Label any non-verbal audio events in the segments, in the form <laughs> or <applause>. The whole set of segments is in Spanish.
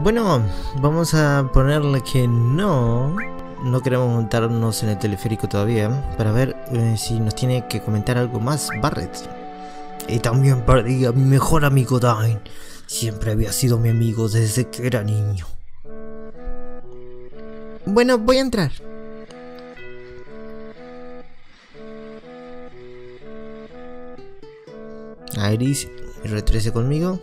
Bueno, vamos a ponerle que no. No queremos montarnos en el teleférico todavía. Para ver eh, si nos tiene que comentar algo más Barret. Y también perdí a mi mejor amigo Dine. Siempre había sido mi amigo desde que era niño. Bueno, voy a entrar. Iris, R13 conmigo.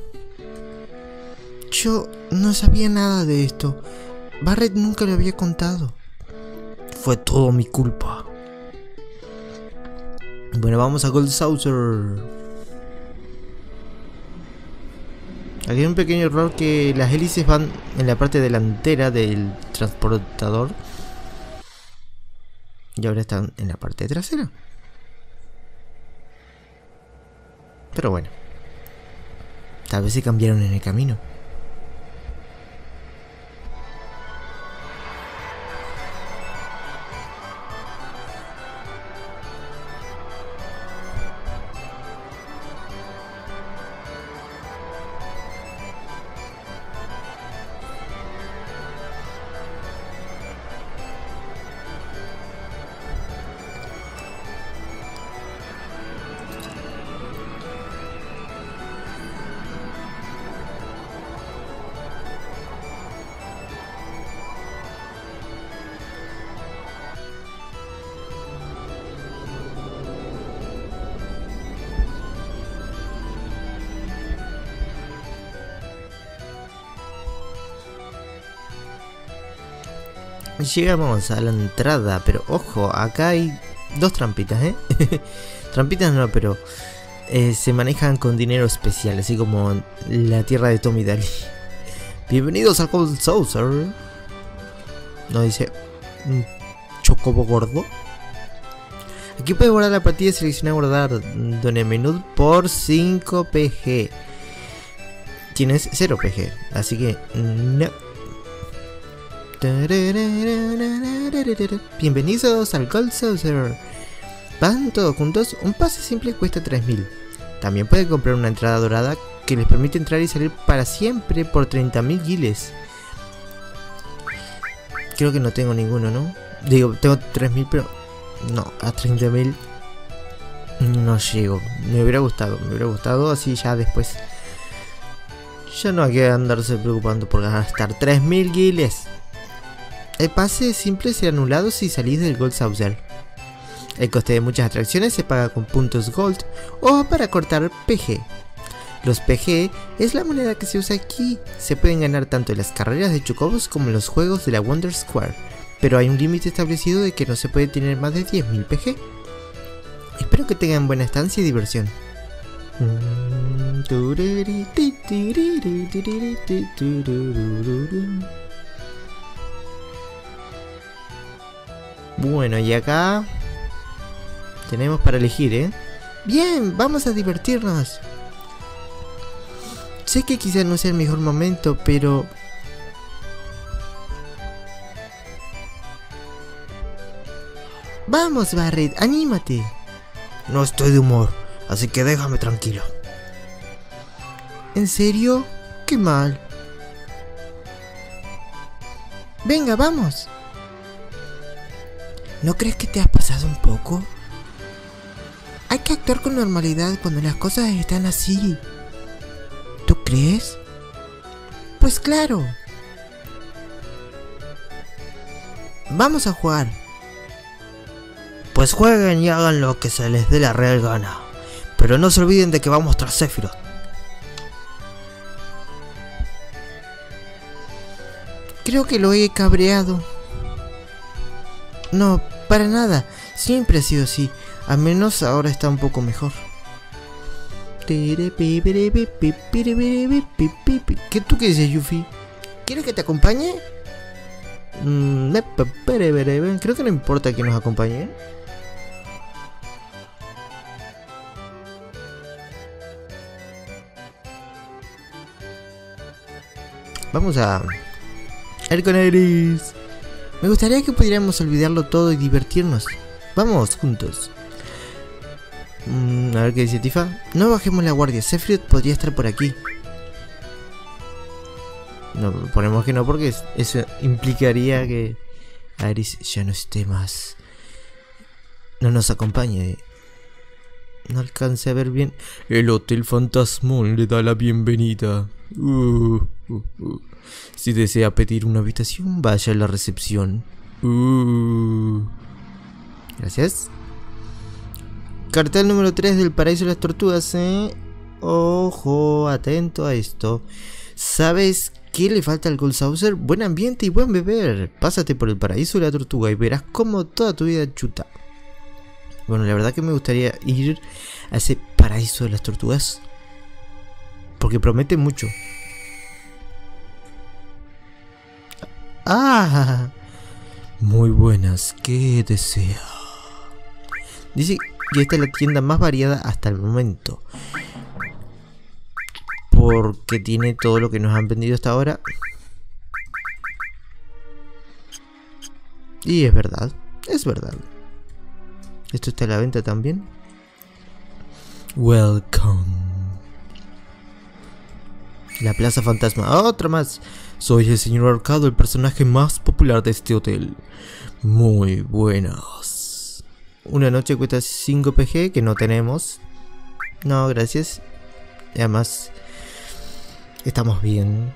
Yo no sabía nada de esto. Barrett nunca lo había contado. Fue todo mi culpa. Bueno, vamos a Gold Saucer. Aquí hay un pequeño error que las hélices van en la parte delantera del transportador. Y ahora están en la parte trasera. Pero bueno. Tal vez se cambiaron en el camino. Llegamos a la entrada, pero ojo, acá hay dos trampitas, ¿eh? <laughs> trampitas no, pero eh, se manejan con dinero especial, así como la tierra de Tommy Daly. Bienvenidos a Cold Saucer. No dice un chocobo gordo. Aquí puedes guardar la partida y seleccionar guardar Don menú por 5 PG. Tienes 0 PG, así que no. Bienvenidos al Gold Saucer. Van todos juntos, un pase simple cuesta 3000. También pueden comprar una entrada dorada que les permite entrar y salir para siempre por 30.000 giles. Creo que no tengo ninguno, ¿no? Digo, tengo 3.000, pero no, a 30.000 no llego. Me hubiera gustado, me hubiera gustado así ya después. Ya no hay que andarse preocupando por gastar 3.000 giles. El pase simple será anulado si salís del Gold Saucer. El coste de muchas atracciones se paga con puntos Gold o para cortar PG. Los PG es la moneda que se usa aquí. Se pueden ganar tanto en las carreras de chocobos como en los juegos de la Wonder Square, pero hay un límite establecido de que no se puede tener más de 10.000 PG. Espero que tengan buena estancia y diversión. Bueno, y acá tenemos para elegir, ¿eh? Bien, vamos a divertirnos. Sé que quizás no sea el mejor momento, pero... Vamos, Barret, anímate. No estoy de humor, así que déjame tranquilo. ¿En serio? Qué mal. Venga, vamos. ¿No crees que te has pasado un poco? Hay que actuar con normalidad cuando las cosas están así. ¿Tú crees? Pues claro. Vamos a jugar. Pues jueguen y hagan lo que se les dé la real gana. Pero no se olviden de que vamos tras Sephiroth. Creo que lo he cabreado. No, para nada. Siempre ha sido así. Al menos ahora está un poco mejor. ¿Qué tú qué dices, Yuffie? ¿Quieres que te acompañe? Mm, creo que no importa que nos acompañe. Vamos a... Iris. Me gustaría que pudiéramos olvidarlo todo y divertirnos. Vamos juntos. Mm, a ver qué dice Tifa. No bajemos la guardia. Sephiroth podría estar por aquí. No, ponemos que no porque eso implicaría que Iris ya no esté más. No nos acompañe. No alcance a ver bien. El Hotel Fantasmón le da la bienvenida. Uh, uh, uh. Si desea pedir una habitación, vaya a la recepción. Gracias. Cartel número 3 del Paraíso de las Tortugas, ¿eh? Ojo, atento a esto. ¿Sabes qué le falta al Gold Saucer? Buen ambiente y buen beber. Pásate por el Paraíso de la Tortuga y verás cómo toda tu vida chuta. Bueno, la verdad que me gustaría ir a ese Paraíso de las Tortugas. Porque promete mucho. Ah, muy buenas, ¿qué desea? Dice que esta es la tienda más variada hasta el momento. Porque tiene todo lo que nos han vendido hasta ahora. Y es verdad, es verdad. Esto está a la venta también. Welcome. La Plaza Fantasma. Otra más. Soy el señor Arcado, el personaje más popular de este hotel. Muy buenas. Una noche cuesta 5 PG que no tenemos. No, gracias. Y además, estamos bien.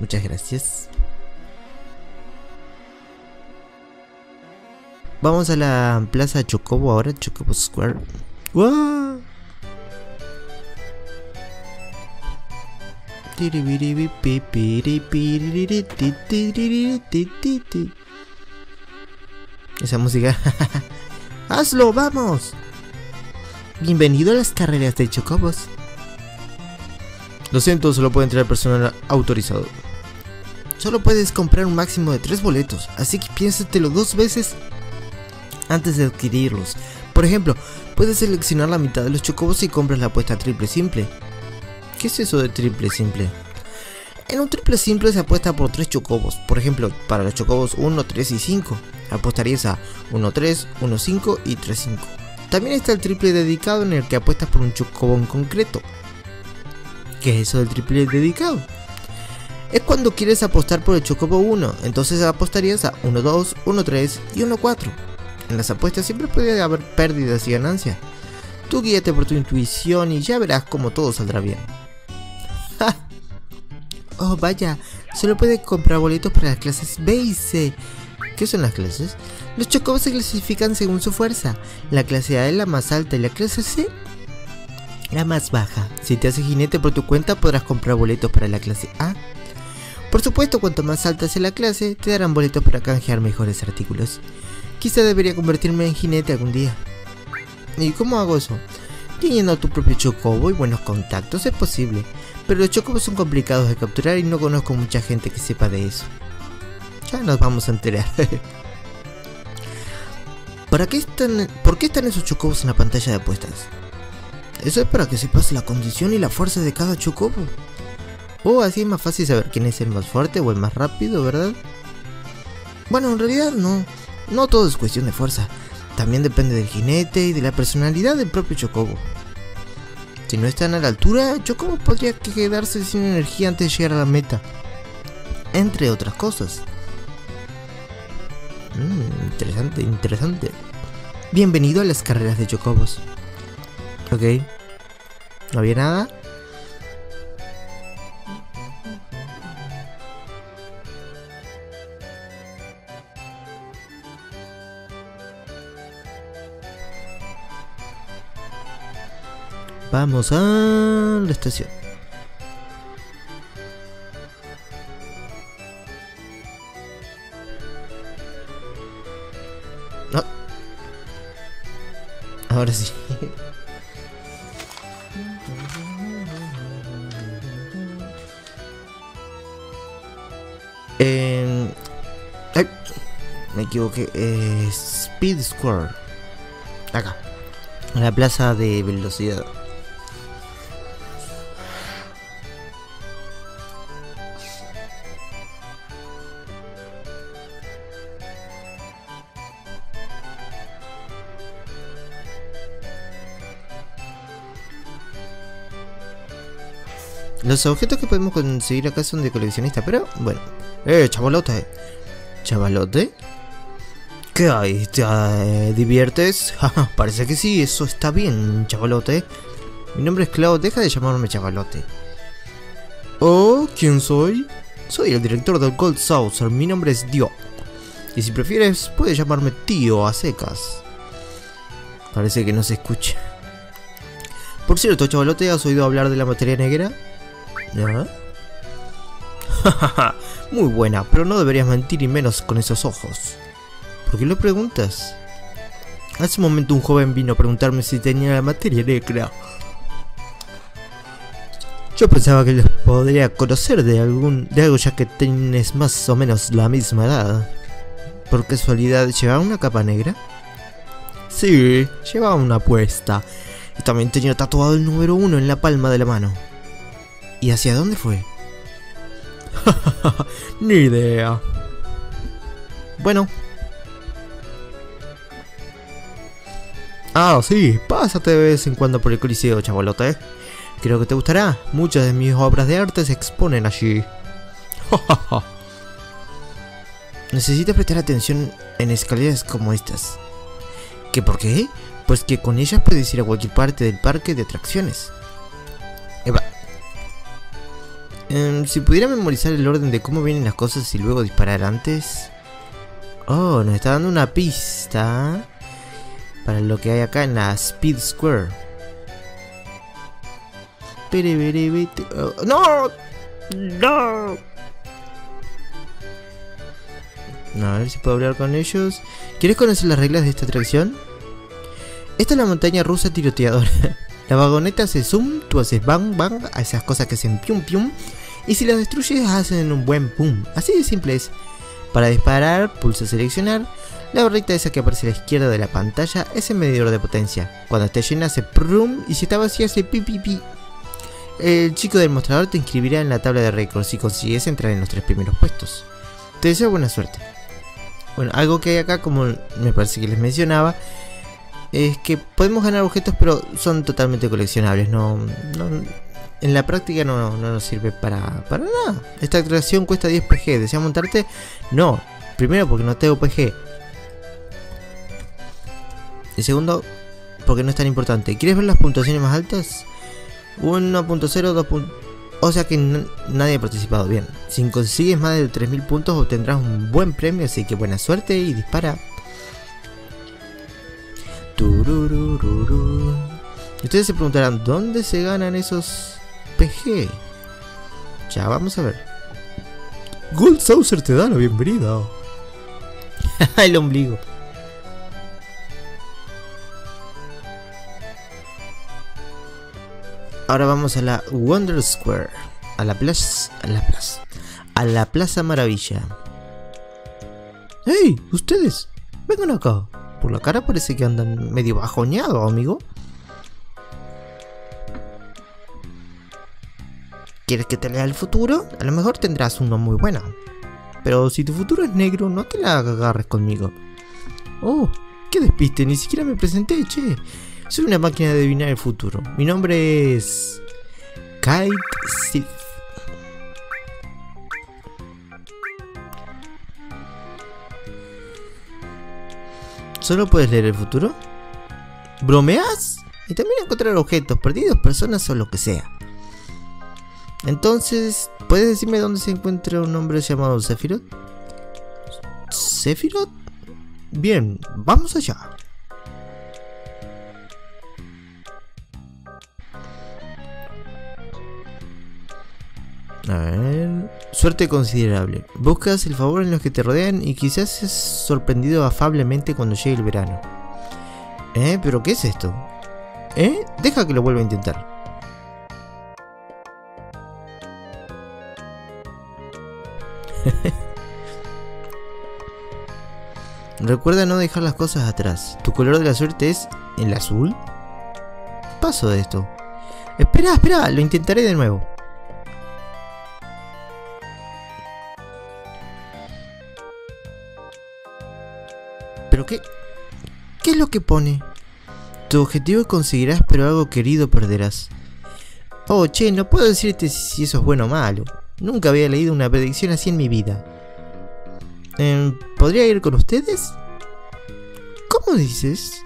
Muchas gracias. Vamos a la plaza Chocobo ahora, Chocobo Square. ¡Wow! Esa música. <laughs> ¡Hazlo! ¡Vamos! Bienvenido a las carreras de Chocobos. Lo siento, solo puede entrar personal autorizado. Solo puedes comprar un máximo de 3 boletos, así que piénsatelo dos veces antes de adquirirlos. Por ejemplo, puedes seleccionar la mitad de los chocobos y compras la apuesta triple simple. ¿Qué es eso de triple simple? En un triple simple se apuesta por 3 chocobos. Por ejemplo, para los chocobos 1, 3 y 5. Apostarías a 1, 3, 1, 5 y 3, 5. También está el triple dedicado en el que apuestas por un chocobo en concreto. ¿Qué es eso del triple dedicado? Es cuando quieres apostar por el chocobo 1, entonces apostarías a 1, 2, 1, 3 y 1, 4. En las apuestas siempre puede haber pérdidas y ganancias. Tú guíate por tu intuición y ya verás cómo todo saldrá bien. Oh, vaya, solo puedes comprar boletos para las clases B y C. ¿Qué son las clases? Los chocobos se clasifican según su fuerza. La clase A es la más alta y la clase C la más baja. Si te haces jinete por tu cuenta podrás comprar boletos para la clase A. Por supuesto, cuanto más alta sea la clase, te darán boletos para canjear mejores artículos. Quizá debería convertirme en jinete algún día. ¿Y cómo hago eso? Teniendo tu propio chocobo y buenos contactos es posible, pero los chocobos son complicados de capturar y no conozco mucha gente que sepa de eso. Ya nos vamos a enterar. <laughs> ¿Para qué están, ¿Por qué están esos chocobos en la pantalla de apuestas? Eso es para que sepas la condición y la fuerza de cada chocobo. O oh, así es más fácil saber quién es el más fuerte o el más rápido, ¿verdad? Bueno, en realidad no. No todo es cuestión de fuerza. También depende del jinete y de la personalidad del propio Chocobo. Si no están a la altura, Chocobo podría quedarse sin energía antes de llegar a la meta. Entre otras cosas. Mm, interesante, interesante. Bienvenido a las carreras de Chocobos. Ok. ¿No había nada? Vamos a la estación. No. Ahora sí. <laughs> eh, me equivoqué. Eh, Speed Square. Acá. La plaza de velocidad. Los objetos que podemos conseguir acá son de coleccionista, pero bueno. ¡Eh, chavalote! ¿Chavalote? ¿Qué hay? ¿Te eh, diviertes? <laughs> Parece que sí, eso está bien, chavalote. Mi nombre es Cloud, deja de llamarme chavalote. ¿Oh? ¿Quién soy? Soy el director del Gold Saucer, mi nombre es Dio. Y si prefieres, puedes llamarme tío a secas. Parece que no se escucha. Por cierto, chavalote, ¿has oído hablar de la materia negra? <laughs> Muy buena, pero no deberías mentir y menos con esos ojos. ¿Por qué lo preguntas? Hace un momento un joven vino a preguntarme si tenía la materia negra. Yo pensaba que los podría conocer de algún de algo ya que tienes más o menos la misma edad. ¿Por casualidad llevaba una capa negra? Sí, llevaba una puesta. Y también tenía tatuado el número uno en la palma de la mano. ¿Y hacia dónde fue? <laughs> Ni idea. Bueno. Ah, sí, pásate de vez en cuando por el coliseo, chavalote. Creo que te gustará. Muchas de mis obras de arte se exponen allí. <laughs> Necesitas prestar atención en escaleras como estas. ¿Qué por qué? Pues que con ellas puedes ir a cualquier parte del parque de atracciones. Em, si pudiera memorizar el orden de cómo vienen las cosas y luego disparar antes. Oh, nos está dando una pista para lo que hay acá en la Speed Square. Oh, ¡No! ¡No! A ver si puedo hablar con ellos. ¿Quieres conocer las reglas de esta atracción? Esta es la montaña rusa tiroteadora. <laughs> La vagoneta hace zoom, tú haces bang bang, esas cosas que hacen pium pium. Y si las destruyes hacen un buen pum. Así de simple es. Para disparar, pulsa seleccionar. La barrita esa que aparece a la izquierda de la pantalla es el medidor de potencia. Cuando esté llena hace prum y si está vacía hace pi pi. El chico del mostrador te inscribirá en la tabla de récords si consigues entrar en los tres primeros puestos. Te deseo buena suerte. Bueno, algo que hay acá, como me parece que les mencionaba, es que podemos ganar objetos, pero son totalmente coleccionables. No, en la práctica no, nos sirve para, para nada. Esta atracción cuesta 10 PG. ¿Deseas montarte? No. Primero, porque no tengo PG. Y segundo, porque no es tan importante. ¿Quieres ver las puntuaciones más altas? 1.0, 2. O sea que nadie ha participado bien. Si consigues más de 3000 puntos obtendrás un buen premio, así que buena suerte y dispara. Ustedes se preguntarán, ¿dónde se ganan esos PG? Ya vamos a ver. Gold Saucer te da la bienvenida. <laughs> El ombligo. Ahora vamos a la Wonder Square. A la plaza. A la plaza. A la Plaza Maravilla. ¡Hey! ¡Ustedes! Vengan acá. Por la cara parece que andan medio bajoñados, amigo. ¿Quieres que te lea el futuro? A lo mejor tendrás uno muy bueno. Pero si tu futuro es negro, no te la agarres conmigo. Oh, qué despiste, ni siquiera me presenté, che. Soy una máquina de adivinar el futuro. Mi nombre es... Kite Sith. ¿Solo puedes leer el futuro? ¿Bromeas? Y también encontrar objetos perdidos, personas o lo que sea. Entonces, ¿puedes decirme dónde se encuentra un hombre llamado Sephiroth? ¿Sephiroth? Bien, vamos allá. A ver. Suerte considerable. Buscas el favor en los que te rodean y quizás es sorprendido afablemente cuando llegue el verano. ¿Eh? ¿Pero qué es esto? ¿Eh? Deja que lo vuelva a intentar. <laughs> Recuerda no dejar las cosas atrás. Tu color de la suerte es el azul. Paso de esto. Espera, espera, lo intentaré de nuevo. ¿Pero qué? ¿Qué es lo que pone? Tu objetivo conseguirás, pero algo querido perderás. Oh, che, no puedo decirte si eso es bueno o malo. Nunca había leído una predicción así en mi vida. Em, ¿Podría ir con ustedes? ¿Cómo dices?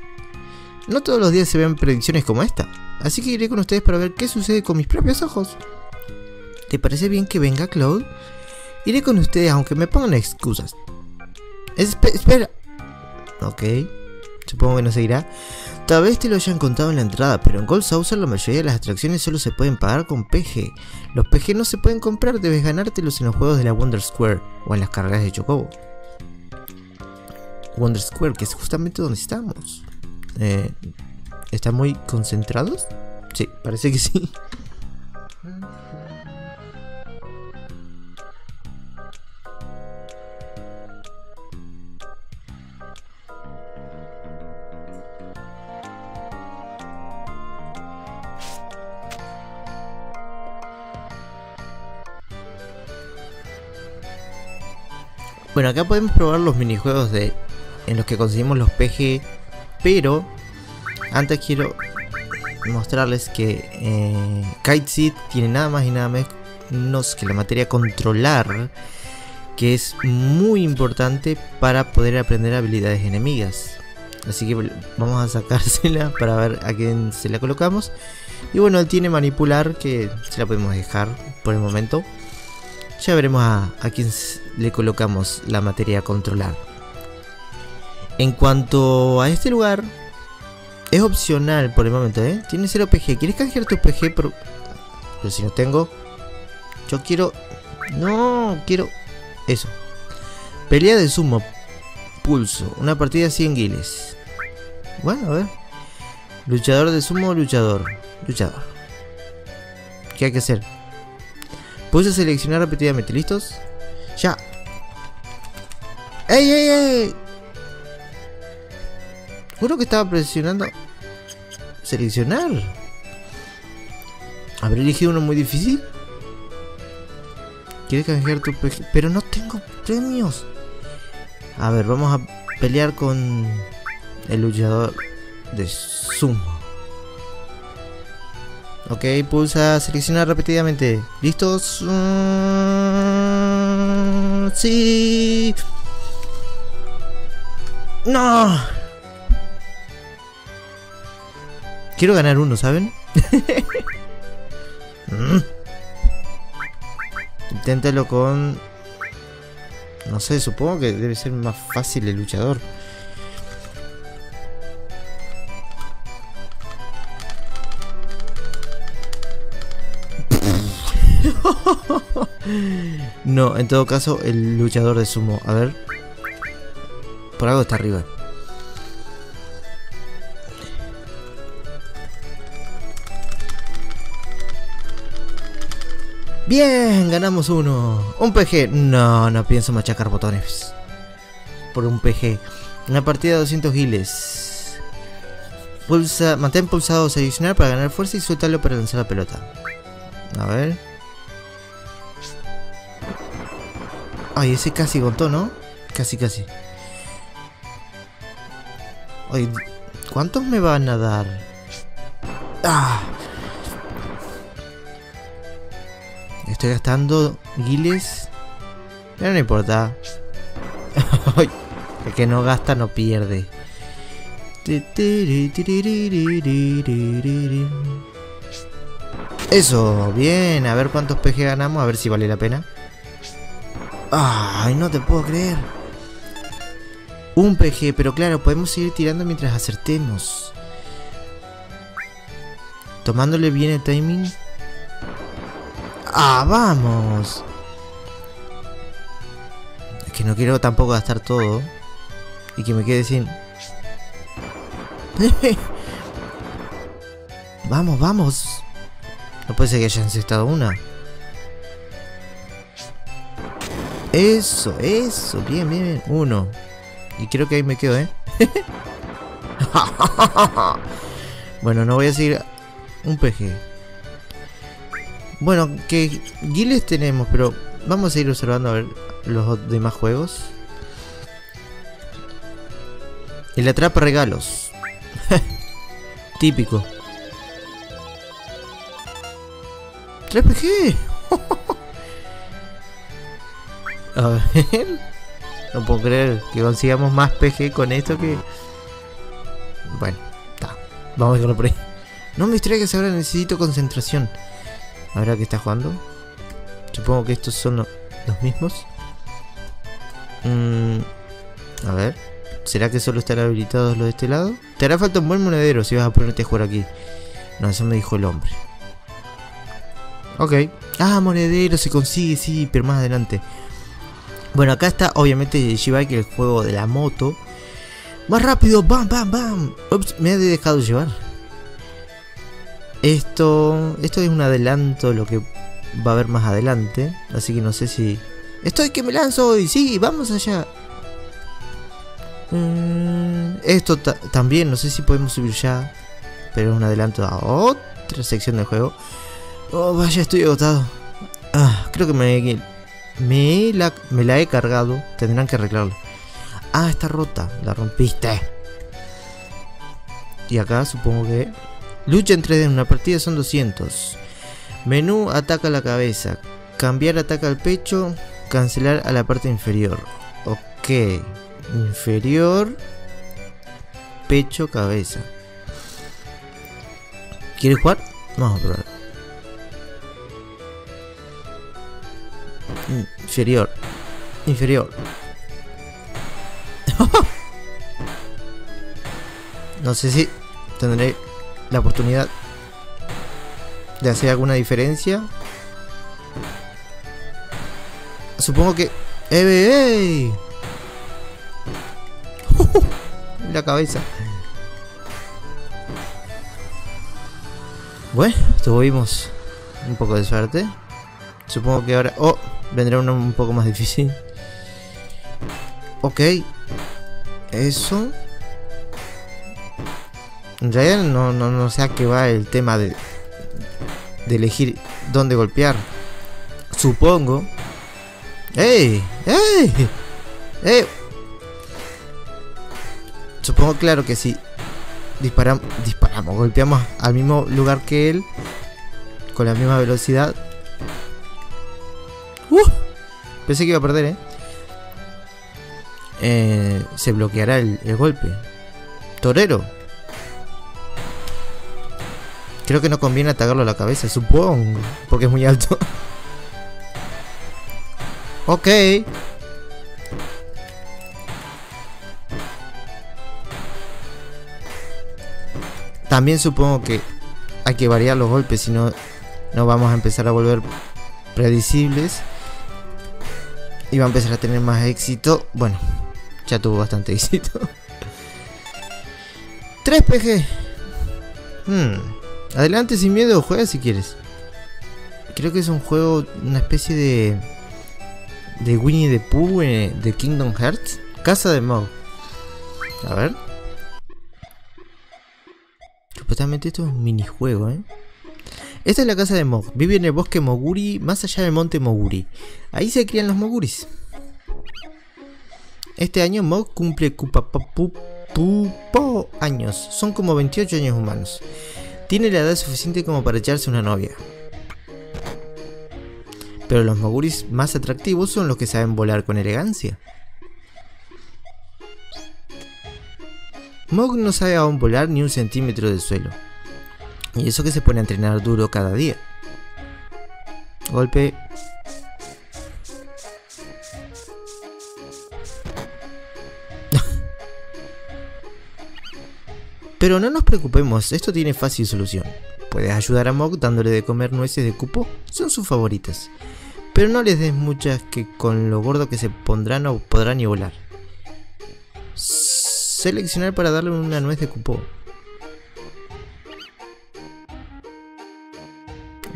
No todos los días se ven predicciones como esta. Así que iré con ustedes para ver qué sucede con mis propios ojos. ¿Te parece bien que venga, Claude? Iré con ustedes aunque me pongan excusas. espera. Ok. Supongo que no seguirá. Tal vez te lo hayan contado en la entrada, pero en Gold Saucer la mayoría de las atracciones solo se pueden pagar con PG. Los PG no se pueden comprar, debes ganártelos en los juegos de la Wonder Square o en las cargas de Chocobo. Wonder Square, que es justamente donde estamos. Eh, ¿Están muy concentrados? Sí, parece que sí. Bueno, acá podemos probar los minijuegos de en los que conseguimos los PG, pero antes quiero mostrarles que eh, Kite Seed tiene nada más y nada menos que la materia controlar, que es muy importante para poder aprender habilidades enemigas. Así que vamos a sacársela <laughs> para ver a quién se la colocamos. Y bueno, él tiene manipular, que se la podemos dejar por el momento. Ya veremos a, a quién le colocamos la materia a controlar. En cuanto a este lugar, es opcional por el momento, ¿eh? Tiene 0 PG. ¿Quieres canjear tu PG? Pero si no tengo... Yo quiero... No, quiero... Eso. Pelea de sumo. Pulso. Una partida 100 guiles. Bueno, a ver. Luchador de sumo, luchador. Luchador. ¿Qué hay que hacer? Pulso seleccionar repetidamente. ¿Listos? Ya. ¡Ey, ey, ey! Juro que estaba presionando seleccionar. ¿Habré elegido uno muy difícil? ¿Quieres canjear tu? Pero no tengo premios. A ver, vamos a pelear con el luchador de sumo. Ok, pulsa seleccionar repetidamente. ¿Listos? Mm, sí. No. Quiero ganar uno, ¿saben? <laughs> mm. Inténtalo con... No sé, supongo que debe ser más fácil el luchador. <laughs> no, en todo caso, el luchador de sumo. A ver. Por algo está arriba. Bien, ganamos uno. Un PG. No, no pienso machacar botones. Por un PG. Una partida de 200 giles. Pulsa, mantén pulsado adicional para ganar fuerza y suéltalo para lanzar la pelota. A ver. Ay, ese casi contó, ¿no? Casi, casi. Ay, ¿cuántos me van a dar? Ah. Estoy gastando guiles. Pero no importa. <laughs> El que no gasta no pierde. Eso, bien. A ver cuántos PG ganamos. A ver si vale la pena. Ay, no te puedo creer. Un PG, pero claro, podemos seguir tirando mientras acertemos. Tomándole bien el timing. ¡Ah, vamos! Es que no quiero tampoco gastar todo. Y que me quede sin... <laughs> vamos, vamos. No puede ser que haya encestado una. Eso, eso. Bien, bien. Uno. Y creo que ahí me quedo, ¿eh? <laughs> bueno, no voy a seguir un PG. Bueno, que guiles tenemos, pero vamos a ir observando a ver los demás juegos. El atrapa regalos. <laughs> Típico. 3 PG. <laughs> A ver. No puedo creer que consigamos más PG con esto que... Bueno, está. Vamos a dejarlo por ahí. No me distraigas ahora, necesito concentración. Ahora que está jugando. Supongo que estos son los mismos. Mm, a ver. ¿Será que solo están habilitados los de este lado? Te hará falta un buen monedero si vas a ponerte a jugar aquí. No, eso me dijo el hombre. Ok. Ah, monedero se consigue, sí, pero más adelante. Bueno, acá está obviamente G-Bike, el juego de la moto. Más rápido, bam, bam, bam. Ups, me he dejado llevar. Esto, esto es un adelanto de lo que va a haber más adelante. Así que no sé si... Estoy que me lanzo hoy, sí, vamos allá. Mm, esto también, no sé si podemos subir ya. Pero es un adelanto a otra sección del juego. Oh, vaya, estoy agotado. Ah, creo que me, me, la, me la he cargado. Tendrán que arreglarlo. Ah, está rota. La rompiste. Y acá supongo que... Lucha en 3D en una partida son 200. Menú ataca la cabeza. Cambiar ataca al pecho. Cancelar a la parte inferior. Ok. Inferior. Pecho, cabeza. ¿Quieres jugar? Vamos a probar. Inferior. Inferior. <laughs> no sé si tendré la oportunidad de hacer alguna diferencia. Supongo que... ¡Eh, <laughs> la cabeza. Bueno, tuvimos un poco de suerte. Supongo que ahora... Oh, vendrá uno un poco más difícil. Ok. Eso. En realidad no, no, no sé a qué va el tema de, de elegir dónde golpear. Supongo. ¡Ey! ¡Ey! ¡Ey! Supongo claro que si disparamos, disparamos, golpeamos al mismo lugar que él, con la misma velocidad. Pensé que iba a perder, ¿eh? eh se bloqueará el, el golpe. Torero. Creo que no conviene atacarlo a la cabeza, supongo. Porque es muy alto. <laughs> ok. También supongo que hay que variar los golpes, si no, no vamos a empezar a volver predecibles. Va a empezar a tener más éxito. Bueno, ya tuvo bastante <laughs> éxito. 3 PG. Hmm. Adelante sin miedo, juega si quieres. Creo que es un juego, una especie de. de Winnie the Pooh eh, de Kingdom Hearts. Casa de Mog. A ver. Supuestamente esto es un minijuego, ¿eh? Esta es la casa de Mog. Vive en el bosque Moguri, más allá del monte Moguri. Ahí se crían los Moguris. Este año Mog cumple Kupapupo años. Son como 28 años humanos. Tiene la edad suficiente como para echarse una novia. Pero los Moguris más atractivos son los que saben volar con elegancia. Mog no sabe aún volar ni un centímetro del suelo. Y eso que se pone a entrenar duro cada día. Golpe. <laughs> Pero no nos preocupemos, esto tiene fácil solución. Puedes ayudar a Mog dándole de comer nueces de cupo, son sus favoritas. Pero no les des muchas que con lo gordo que se pondrán no podrán ni volar seleccionar para darle una nuez de cupo.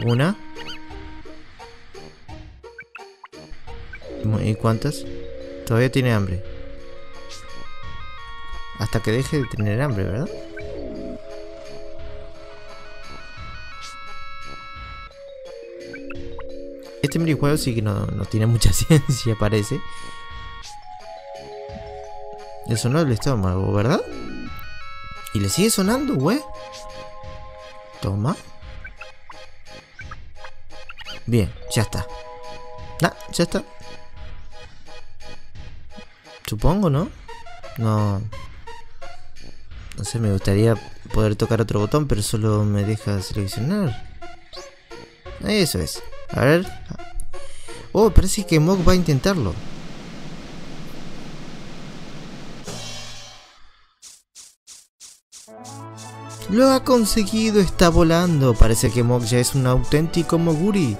Una. ¿Y cuántas? Todavía tiene hambre. Hasta que deje de tener hambre, ¿verdad? Este minijuego sí que no, no tiene mucha <laughs> ciencia, parece. Le sonó el estómago, ¿verdad? Y le sigue sonando, güey. Toma. Bien, ya está. Ah, ya está. Supongo, ¿no? No... No sé, me gustaría poder tocar otro botón, pero solo me deja seleccionar. Eso es. A ver. Oh, parece que Mog va a intentarlo. Lo ha conseguido, está volando. Parece que Mog ya es un auténtico Moguri.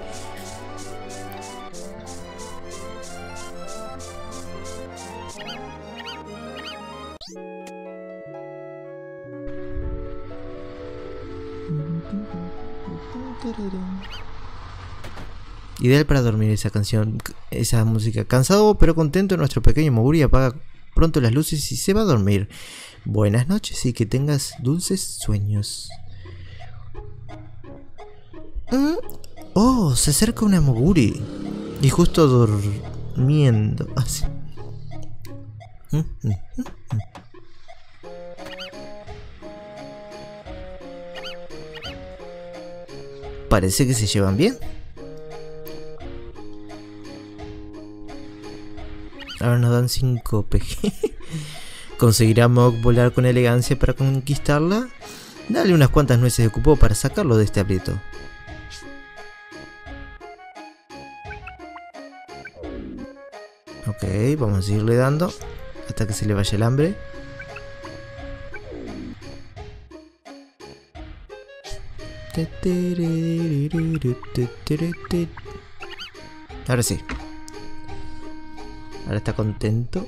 Ideal para dormir esa canción, esa música. Cansado pero contento, nuestro pequeño Moguri apaga pronto las luces y se va a dormir. Buenas noches y que tengas dulces sueños. ¿Mm? Oh, se acerca una Moguri. Y justo durmiendo. <laughs> Así. ¿Mm? ¿Mm? Parece que se llevan bien. Ahora nos dan 5 PG. <laughs> ¿Conseguirá Mog volar con elegancia para conquistarla? Dale unas cuantas nueces de cupo para sacarlo de este aprieto. Ok, vamos a seguirle dando hasta que se le vaya el hambre. Ahora sí. Ahora está contento.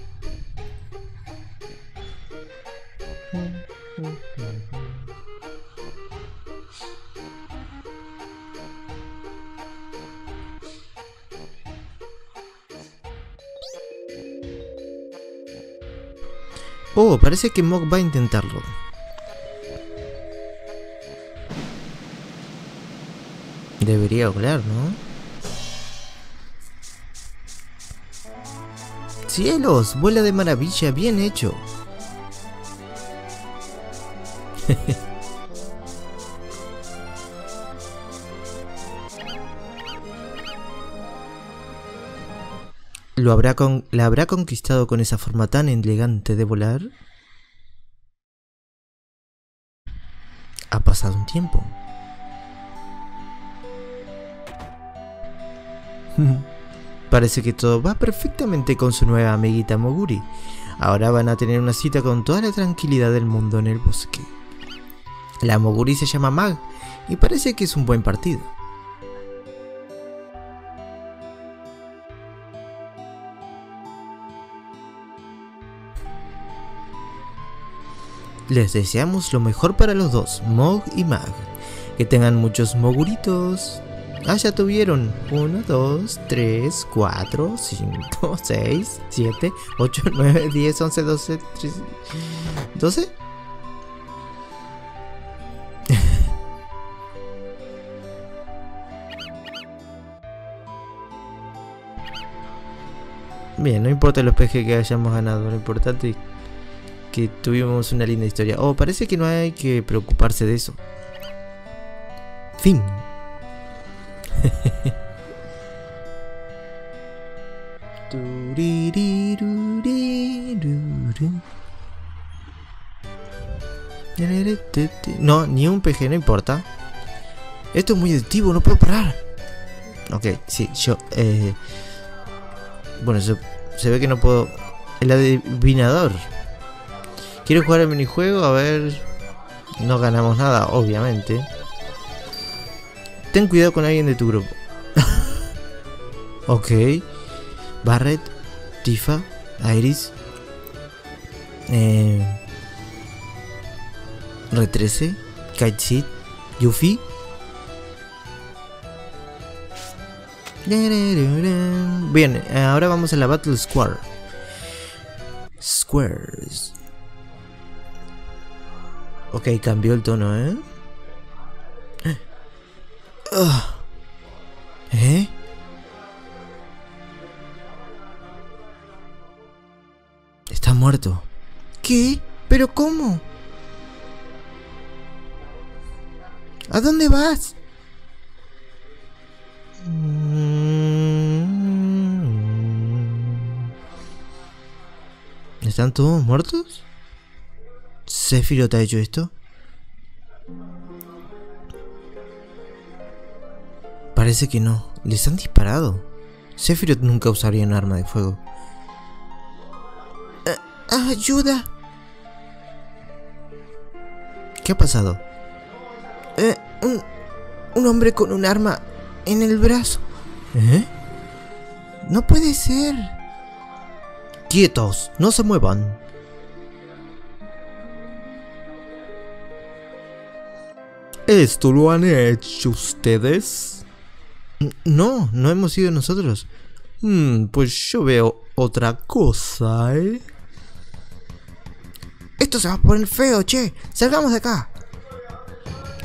Oh, parece que Mog va a intentarlo. Debería volar, ¿no? ¡Cielos! Vuela de maravilla, bien hecho. <laughs> ¿Lo habrá con ¿La habrá conquistado con esa forma tan elegante de volar? Ha pasado un tiempo. <laughs> Parece que todo va perfectamente con su nueva amiguita Moguri. Ahora van a tener una cita con toda la tranquilidad del mundo en el bosque. La Moguri se llama Mag y parece que es un buen partido. Les deseamos lo mejor para los dos, Mog y Mag. Que tengan muchos moguritos. Ah, ya tuvieron. 1, 2, 3, 4, 5, 6, 7, 8, 9, 10, 11, 12, 13, 12. Bien, no importa los pejes que hayamos ganado, lo importante es que tuvimos una linda historia. Oh, parece que no hay que preocuparse de eso. Fin. <laughs> No, ni un PG, no importa. Esto es muy adictivo, no puedo parar. Ok, sí, yo... Eh, bueno, se, ve que no puedo... El adivinador. Quiero jugar el minijuego, a ver... No ganamos nada, obviamente. Ten cuidado con alguien de tu grupo. <laughs> ok. Barret, Tifa, Iris. Eh, Retrece, Kiteshit, Yuffie. Bien, ahora vamos a la Battle Square. Squares. Ok, cambió el tono, ¿eh? ¿Eh? Está muerto. ¿Qué? ¿Pero cómo? ¿A dónde vas? ¿Están todos muertos? ¿Céfiro te ha hecho esto? Parece que no. Les han disparado. Sephiroth nunca usaría un arma de fuego. Eh, ¡Ayuda! ¿Qué ha pasado? Eh, un, un hombre con un arma en el brazo. ¿Eh? No puede ser. Quietos, no se muevan. ¿Esto lo han hecho ustedes? No, no hemos sido nosotros. Hmm, pues yo veo otra cosa, ¿eh? Esto se va a poner feo, che. Salgamos de acá.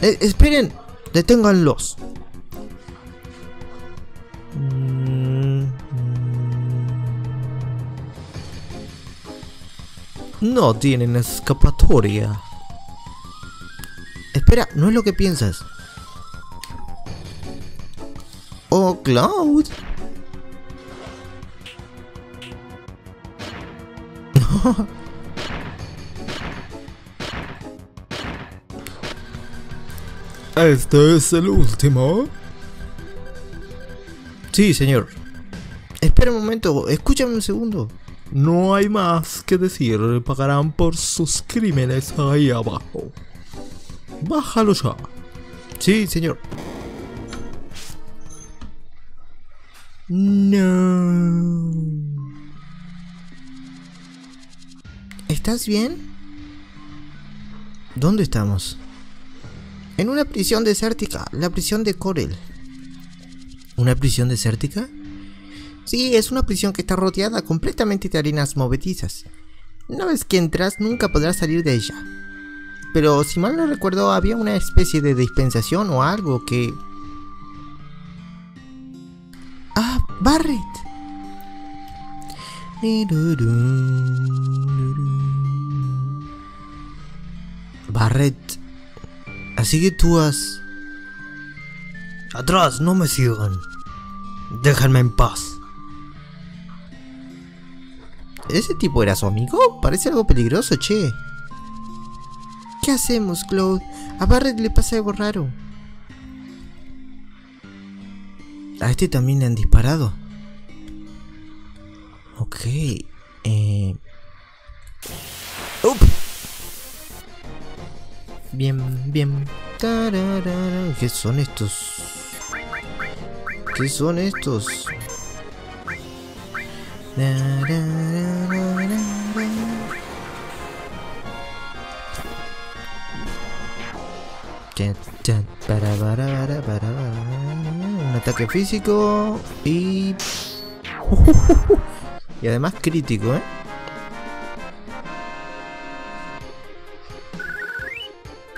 Eh, esperen, deténganlos. No tienen escapatoria. Espera, no es lo que piensas. Oh, Cloud. <laughs> ¿Este es el último? Sí, señor. Espera un momento, escúchame un segundo. No hay más que decir, pagarán por sus crímenes ahí abajo. Bájalo ya. Sí, señor. ¿Estás bien? ¿Dónde estamos? En una prisión desértica, la prisión de Corel. ¿Una prisión desértica? Sí, es una prisión que está rodeada completamente de arenas movedizas. Una vez que entras, nunca podrás salir de ella. Pero si mal no recuerdo, había una especie de dispensación o algo que... ¡Ah, Barret! Barret, así que tú has... Atrás, no me sigan. Déjenme en paz. ¿Ese tipo era su amigo? Parece algo peligroso, che. ¿Qué hacemos, Claude? A Barret le pasa algo raro. A este también le han disparado. Ok. Eh... Up. Bien, bien. Tararara. ¿Qué son estos? ¿Qué son estos? Un ataque físico y... <laughs> y además crítico, ¿eh?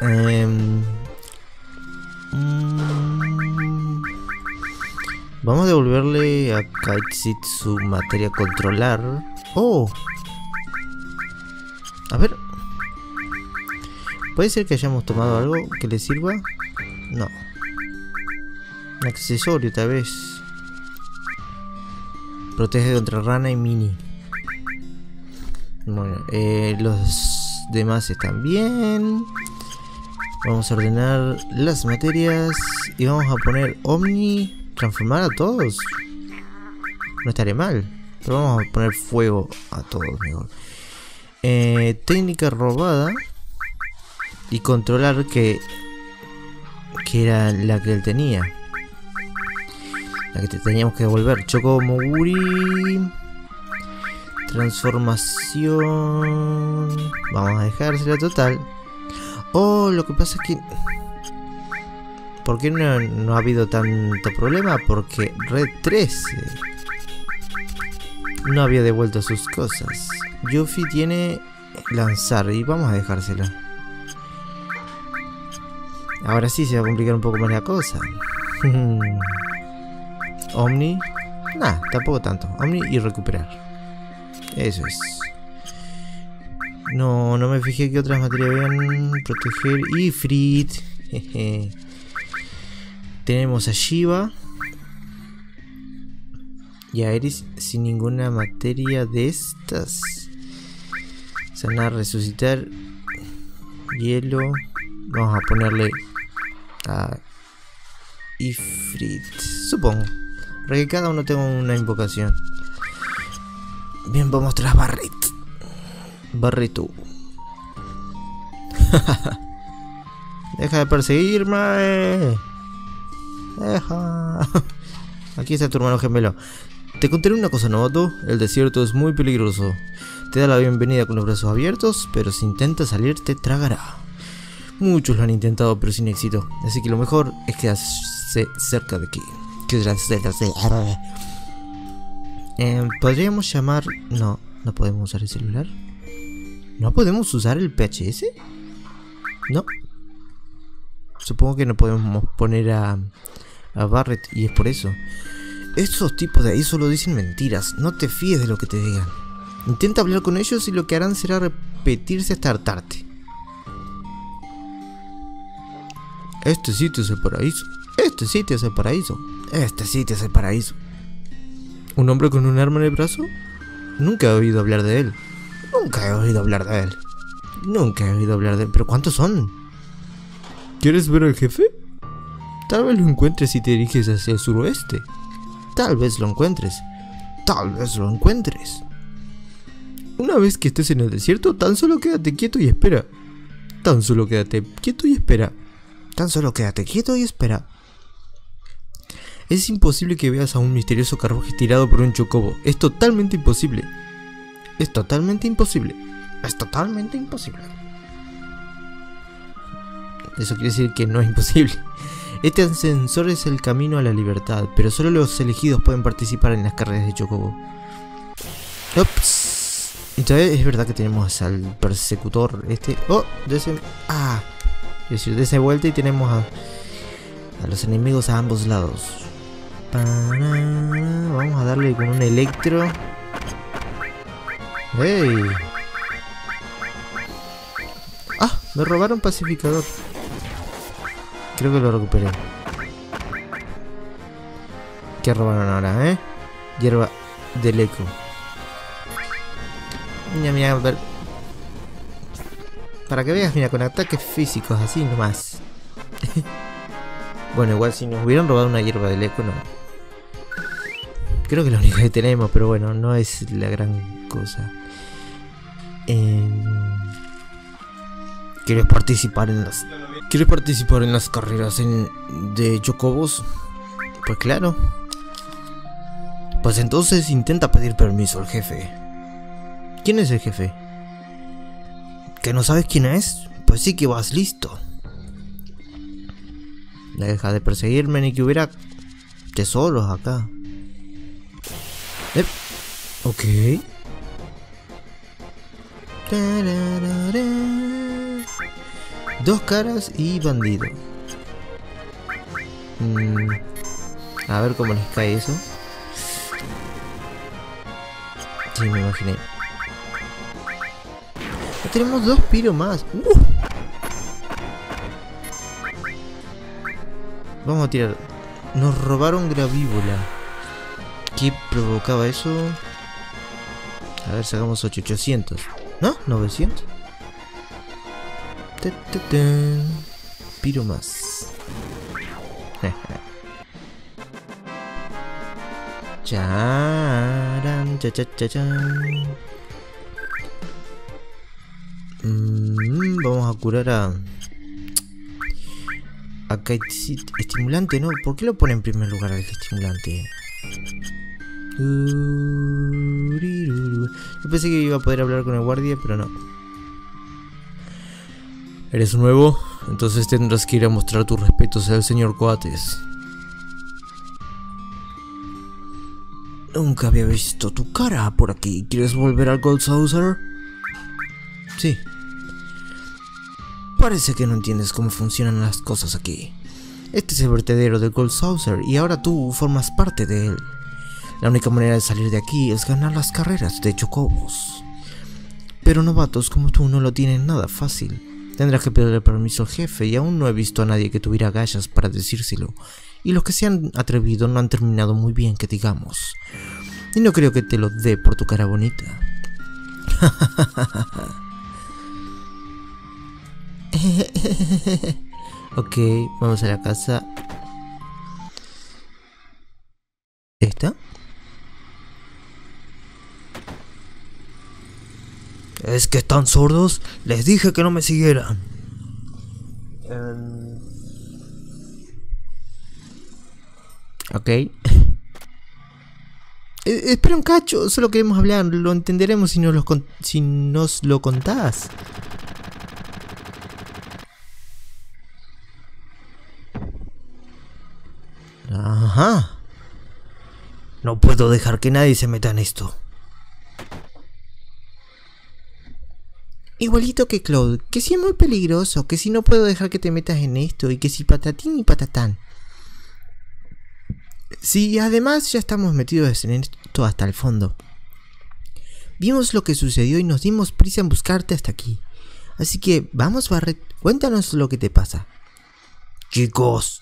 Em, mm, vamos a devolverle a Kaitsit su materia controlar. ¡Oh! A ver. ¿Puede ser que hayamos tomado algo que le sirva? No. Un accesorio, tal vez. Protege contra rana y mini. Bueno, eh, los demás están bien. Vamos a ordenar las materias y vamos a poner Omni, transformar a todos. No estaré mal, pero vamos a poner fuego a todos mejor. Eh, técnica robada y controlar que que era la que él tenía. La que teníamos que devolver. Choco Moguri. Transformación. Vamos a dejársela total. Oh, lo que pasa es que... ¿Por qué no, no ha habido tanto problema? Porque Red 13 no había devuelto sus cosas. Yuffie tiene lanzar y vamos a dejársela. Ahora sí se va a complicar un poco más la cosa. <laughs> Omni. Nah, tampoco tanto. Omni y recuperar. Eso es. No, no me fijé que otras materias habían proteger. Y Frit. Tenemos a Shiva. Y a Eris sin ninguna materia de estas. Sanar, resucitar. Hielo. Vamos a ponerle a Ifrit. Supongo. Para que cada uno tenga una invocación. Bien, vamos tras Barret. Barreto. <laughs> Deja de perseguirme. Deja. <laughs> Aquí está tu hermano gemelo. Te contaré una cosa, novato. El desierto es muy peligroso. Te da la bienvenida con los brazos abiertos, pero si intentas salir te tragará. Muchos lo han intentado, pero sin éxito. Así que lo mejor es quedarse cerca de aquí. Eh, ¿Podríamos llamar...? No, no podemos usar el celular. ¿No podemos usar el PHS? No. Supongo que no podemos poner a, a Barrett y es por eso. Estos tipos de ahí solo dicen mentiras. No te fíes de lo que te digan. Intenta hablar con ellos y lo que harán será repetirse hasta hartarte. Este sitio es el paraíso. Este sitio es el paraíso. Este sitio es el paraíso. ¿Un hombre con un arma en el brazo? Nunca he oído hablar de él. Nunca he oído hablar de él. Nunca he oído hablar de él. ¿Pero cuántos son? ¿Quieres ver al jefe? Tal vez lo encuentres si te diriges hacia el suroeste. Tal vez lo encuentres. Tal vez lo encuentres. Una vez que estés en el desierto, tan solo quédate quieto y espera. Tan solo quédate quieto y espera. Tan solo quédate quieto y espera. Es imposible que veas a un misterioso carruaje tirado por un chocobo. Es totalmente imposible. Es totalmente imposible. Es totalmente imposible. Eso quiere decir que no es imposible. Este ascensor es el camino a la libertad, pero solo los elegidos pueden participar en las carreras de chocobo. Ups. Entonces es verdad que tenemos al persecutor este. Oh, de ese. Ah. Es decir, de esa vuelta y tenemos a, a los enemigos a ambos lados. Vamos a darle con un electro. ¡Ey! ¡Ah! Me robaron pacificador. Creo que lo recuperé. ¿Qué robaron ahora, eh? Hierba del eco. Mira, mira. Para que veas, mira, con ataques físicos, así nomás. <laughs> bueno, igual si nos hubieran robado una hierba del eco, no. Creo que es la única que tenemos, pero bueno, no es la gran cosa. Eh... ¿Quieres participar en las... ¿Quieres participar en las carreras en... de Chocobos? Pues claro. Pues entonces intenta pedir permiso al jefe. ¿Quién es el jefe? ¿Que no sabes quién es? Pues sí que vas listo. Deja de perseguirme ni que hubiera tesoros acá. Ok. Dos caras y bandido. Mm, a ver cómo les cae eso. Sí, me imaginé. tenemos dos piro más. Uh. Vamos a tirar. Nos robaron gravívola. ¿Qué provocaba eso? A ver, sacamos 8800. ¿No? 900. Piro más. <laughs> Charan, cha, cha, cha, mm, vamos a curar a... Acá estimulante, ¿no? ¿Por qué lo pone en primer lugar al estimulante? Yo pensé que iba a poder hablar con el guardia, pero no. ¿Eres nuevo? Entonces tendrás que ir a mostrar tus respetos al señor Coates. Nunca había visto tu cara por aquí. ¿Quieres volver al Gold Saucer? Sí. Parece que no entiendes cómo funcionan las cosas aquí. Este es el vertedero del Gold Saucer y ahora tú formas parte de él. La única manera de salir de aquí es ganar las carreras de chocobos. Pero novatos como tú no lo tienen nada fácil. Tendrás que pedirle permiso al jefe y aún no he visto a nadie que tuviera gallas para decírselo. Y los que se han atrevido no han terminado muy bien, que digamos. Y no creo que te lo dé por tu cara bonita. <laughs> ok, vamos a la casa. ¿Esta? Es que están sordos. Les dije que no me siguieran. Em. Ok. Eh, espera un cacho, solo queremos hablar, lo entenderemos si nos, lo si nos lo contás. Ajá. No puedo dejar que nadie se meta en esto. Igualito que Claude, que si es muy peligroso, que si no puedo dejar que te metas en esto, y que si patatín y patatán. Sí, además ya estamos metidos en esto hasta el fondo. Vimos lo que sucedió y nos dimos prisa en buscarte hasta aquí. Así que, vamos Barret, cuéntanos lo que te pasa. Chicos,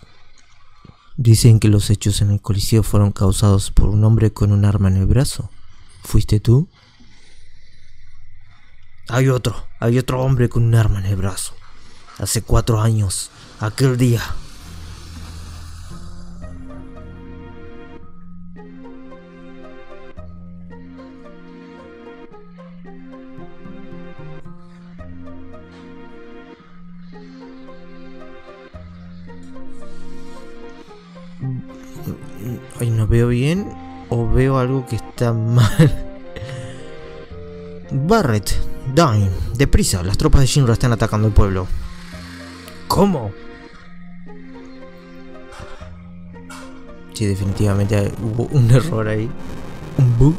dicen que los hechos en el coliseo fueron causados por un hombre con un arma en el brazo. ¿Fuiste tú? Hay otro, hay otro hombre con un arma en el brazo. Hace cuatro años, aquel día, Ay, no veo bien o veo algo que está <laughs> mal. Barrett, Dine, deprisa, las tropas de Shinra están atacando el pueblo. ¿Cómo? Sí, definitivamente hubo un error ahí. Un bug.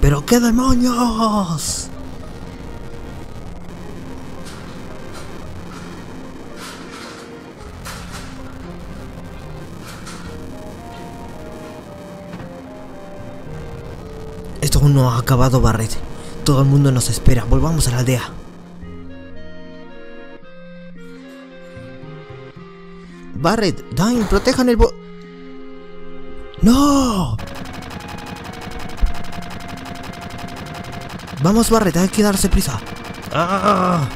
¡Pero qué demonios! Aún no ha acabado Barret. Todo el mundo nos espera. Volvamos a la aldea. Barret, Dine, protejan el bo... ¡No! Vamos, Barret, hay que darse prisa. ¡Ah!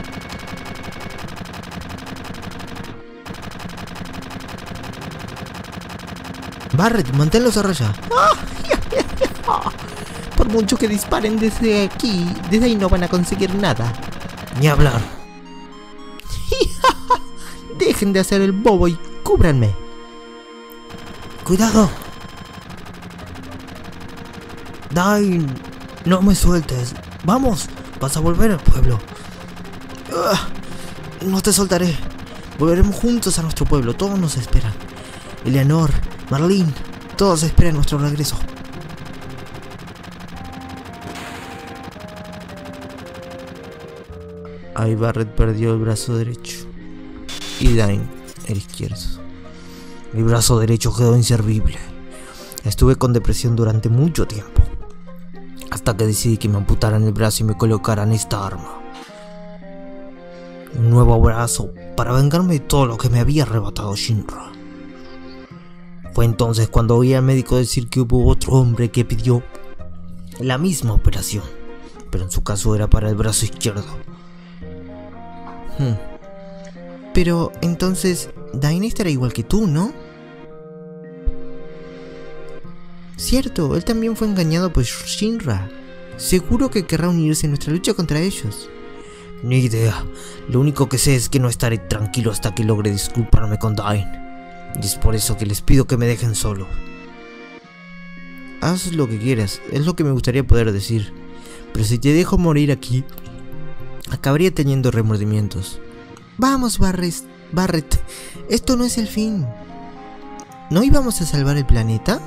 Barret, manténlos a raya. ¡Ah! <laughs> Por mucho que disparen desde aquí, desde ahí no van a conseguir nada. Ni hablar. <laughs> Dejen de hacer el bobo y cúbranme. ¡Cuidado! Dain, no me sueltes. Vamos, vas a volver al pueblo. Ah, no te soltaré. Volveremos juntos a nuestro pueblo. Todos nos esperan. Eleanor, Marlene, todos esperan nuestro regreso. Ahí Barrett perdió el brazo derecho y Dine el izquierdo. Mi brazo derecho quedó inservible. Estuve con depresión durante mucho tiempo, hasta que decidí que me amputaran el brazo y me colocaran esta arma. Un nuevo brazo para vengarme de todo lo que me había arrebatado Shinra. Fue entonces cuando oí al médico decir que hubo otro hombre que pidió la misma operación, pero en su caso era para el brazo izquierdo. Hmm. Pero entonces, Dainest era igual que tú, ¿no? Cierto, él también fue engañado por Shinra. Seguro que querrá unirse en nuestra lucha contra ellos. Ni idea. Lo único que sé es que no estaré tranquilo hasta que logre disculparme con Dain. Y es por eso que les pido que me dejen solo. Haz lo que quieras, es lo que me gustaría poder decir. Pero si te dejo morir aquí, acabaría teniendo remordimientos. Vamos, Barret, Barret, esto no es el fin. ¿No íbamos a salvar el planeta?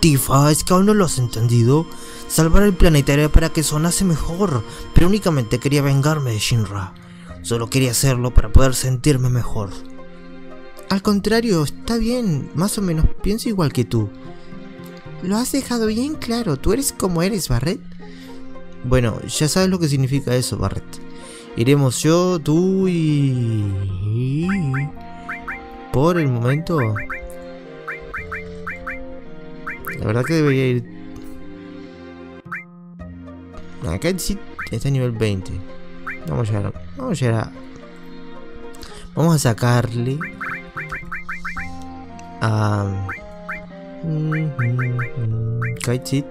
Tifa, es que aún no lo has entendido. Salvar el planeta era para que sonase mejor, pero únicamente quería vengarme de Shinra. Solo quería hacerlo para poder sentirme mejor. Al contrario, está bien, más o menos pienso igual que tú. Lo has dejado bien claro, tú eres como eres, Barret. Bueno, ya sabes lo que significa eso, Barret. Iremos yo, tú y... Por el momento... La verdad que debería ir... Acá sí está a nivel 20. Vamos a llegar, vamos a llegar a... Vamos a sacarle... A... Kaitsit.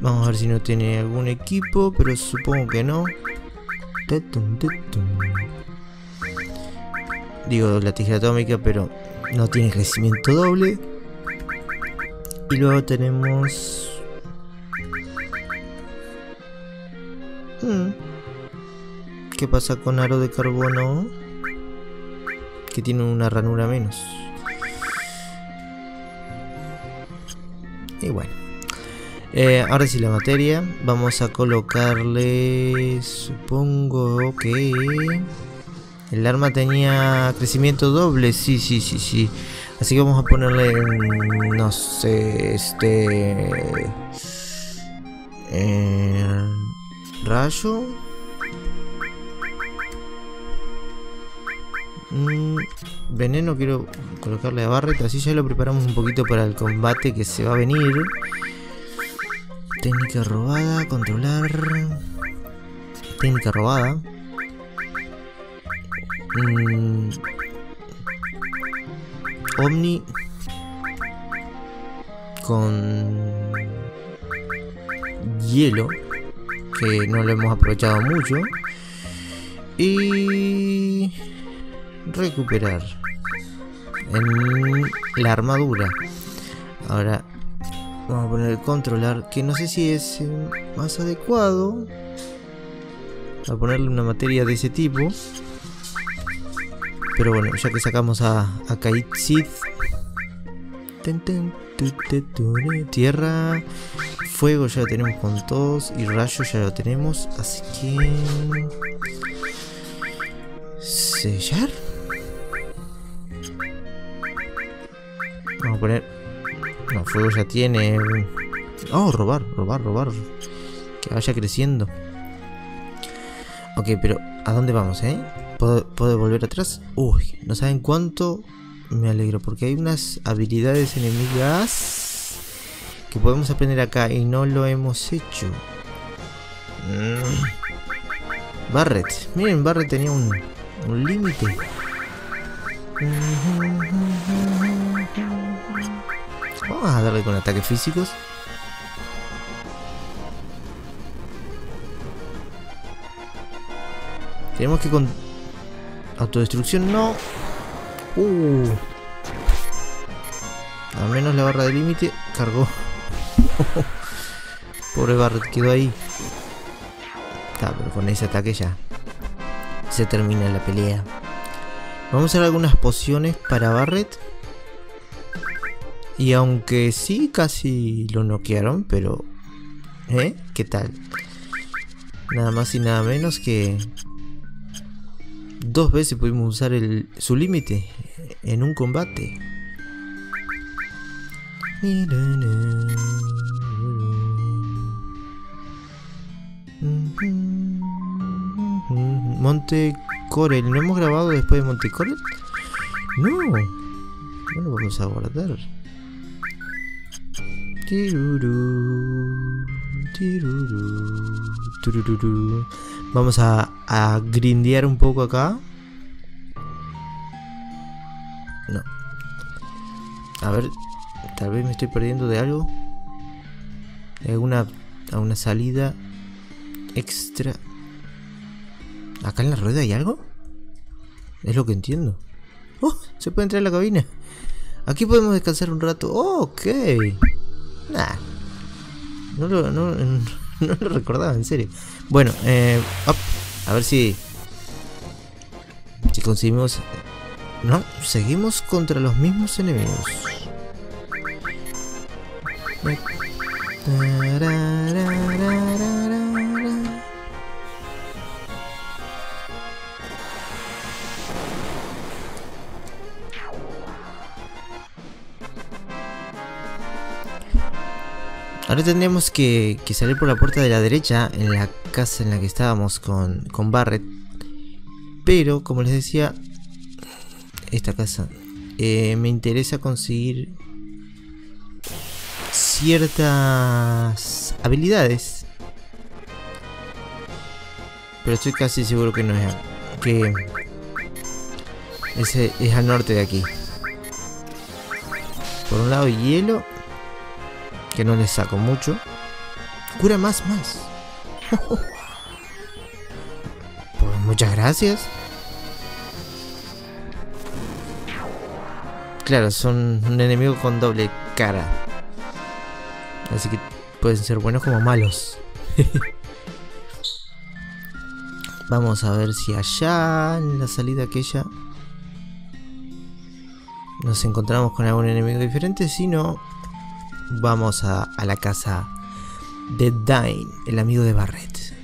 Vamos a ver si no tiene algún equipo, pero supongo que no. Digo, la tijera atómica, pero no tiene crecimiento doble. Y luego tenemos... Hmm, ¿Qué pasa con aro de carbono? Que tiene una ranura menos. Y bueno. Eh, ahora sí la materia. Vamos a colocarle... Supongo que... El arma tenía crecimiento doble. Sí, sí, sí, sí. Así que vamos a ponerle... No sé... Este... Eh, rayo. Mm, veneno quiero colocarle a Barret. Así ya lo preparamos un poquito para el combate que se va a venir. Técnica robada, controlar. Técnica robada. Mm. Omni. Con hielo. Que no lo hemos aprovechado mucho. Y recuperar en la armadura. Ahora Vamos a poner controlar, que no sé si es más adecuado. A ponerle una materia de ese tipo. Pero bueno, ya que sacamos a, a Kait Sith. Tierra, fuego ya lo tenemos con todos. Y rayos ya lo tenemos. Así que... Sellar. Vamos a poner no, fuego ya tiene. Oh, robar, robar, robar. Que vaya creciendo. Ok, pero ¿a dónde vamos, eh? ¿Puedo, volver atrás? Uy, no saben cuánto me alegro. Porque hay unas habilidades enemigas que podemos aprender acá y no lo hemos hecho. Mm. Barret. Miren, Barret tenía un, un límite. Vamos a darle con ataques físicos. Tenemos que con... Autodestrucción no. Uh. Al menos la barra de límite cargó. <laughs> Pobre Barret quedó ahí. Está, pero con ese ataque ya se termina la pelea. Vamos a hacer algunas pociones para Barret. Y aunque sí, casi lo noquearon, pero... ¿Eh? ¿Qué tal? Nada más y nada menos que... Dos veces pudimos usar el, su límite en un combate. Monte ¿No hemos grabado después de Monte Corel? No. Bueno, vamos a guardar. Vamos a, a grindear un poco acá. No. A ver, tal vez me estoy perdiendo de algo. ¿Alguna una salida extra? ¿Acá en la rueda hay algo? Es lo que entiendo. ¡Oh! Se puede entrar en la cabina. Aquí podemos descansar un rato. ¡Oh, ok. Nah. No lo, no, <laughs> no lo recordaba, en serio. Bueno, eh, a ver si... Si conseguimos... No, seguimos contra los mismos enemigos. Ahora tendríamos que, salir por la puerta de la derecha en la casa en la que estábamos con, con Barret. Pero, como les decía, esta casa. Eh, me interesa conseguir ciertas habilidades. Pero estoy casi seguro que no es que es al norte de aquí. Por un lado hielo, que no le saco mucho. Cura más, más. pues muchas gracias. Claro, son un enemigo con doble cara. Así que pueden ser buenos como malos. <laughs> Vamos a ver si allá en la salida aquella nos encontramos con algún enemigo diferente. Si no, vamos a, la casa de Dine, el amigo de Barret.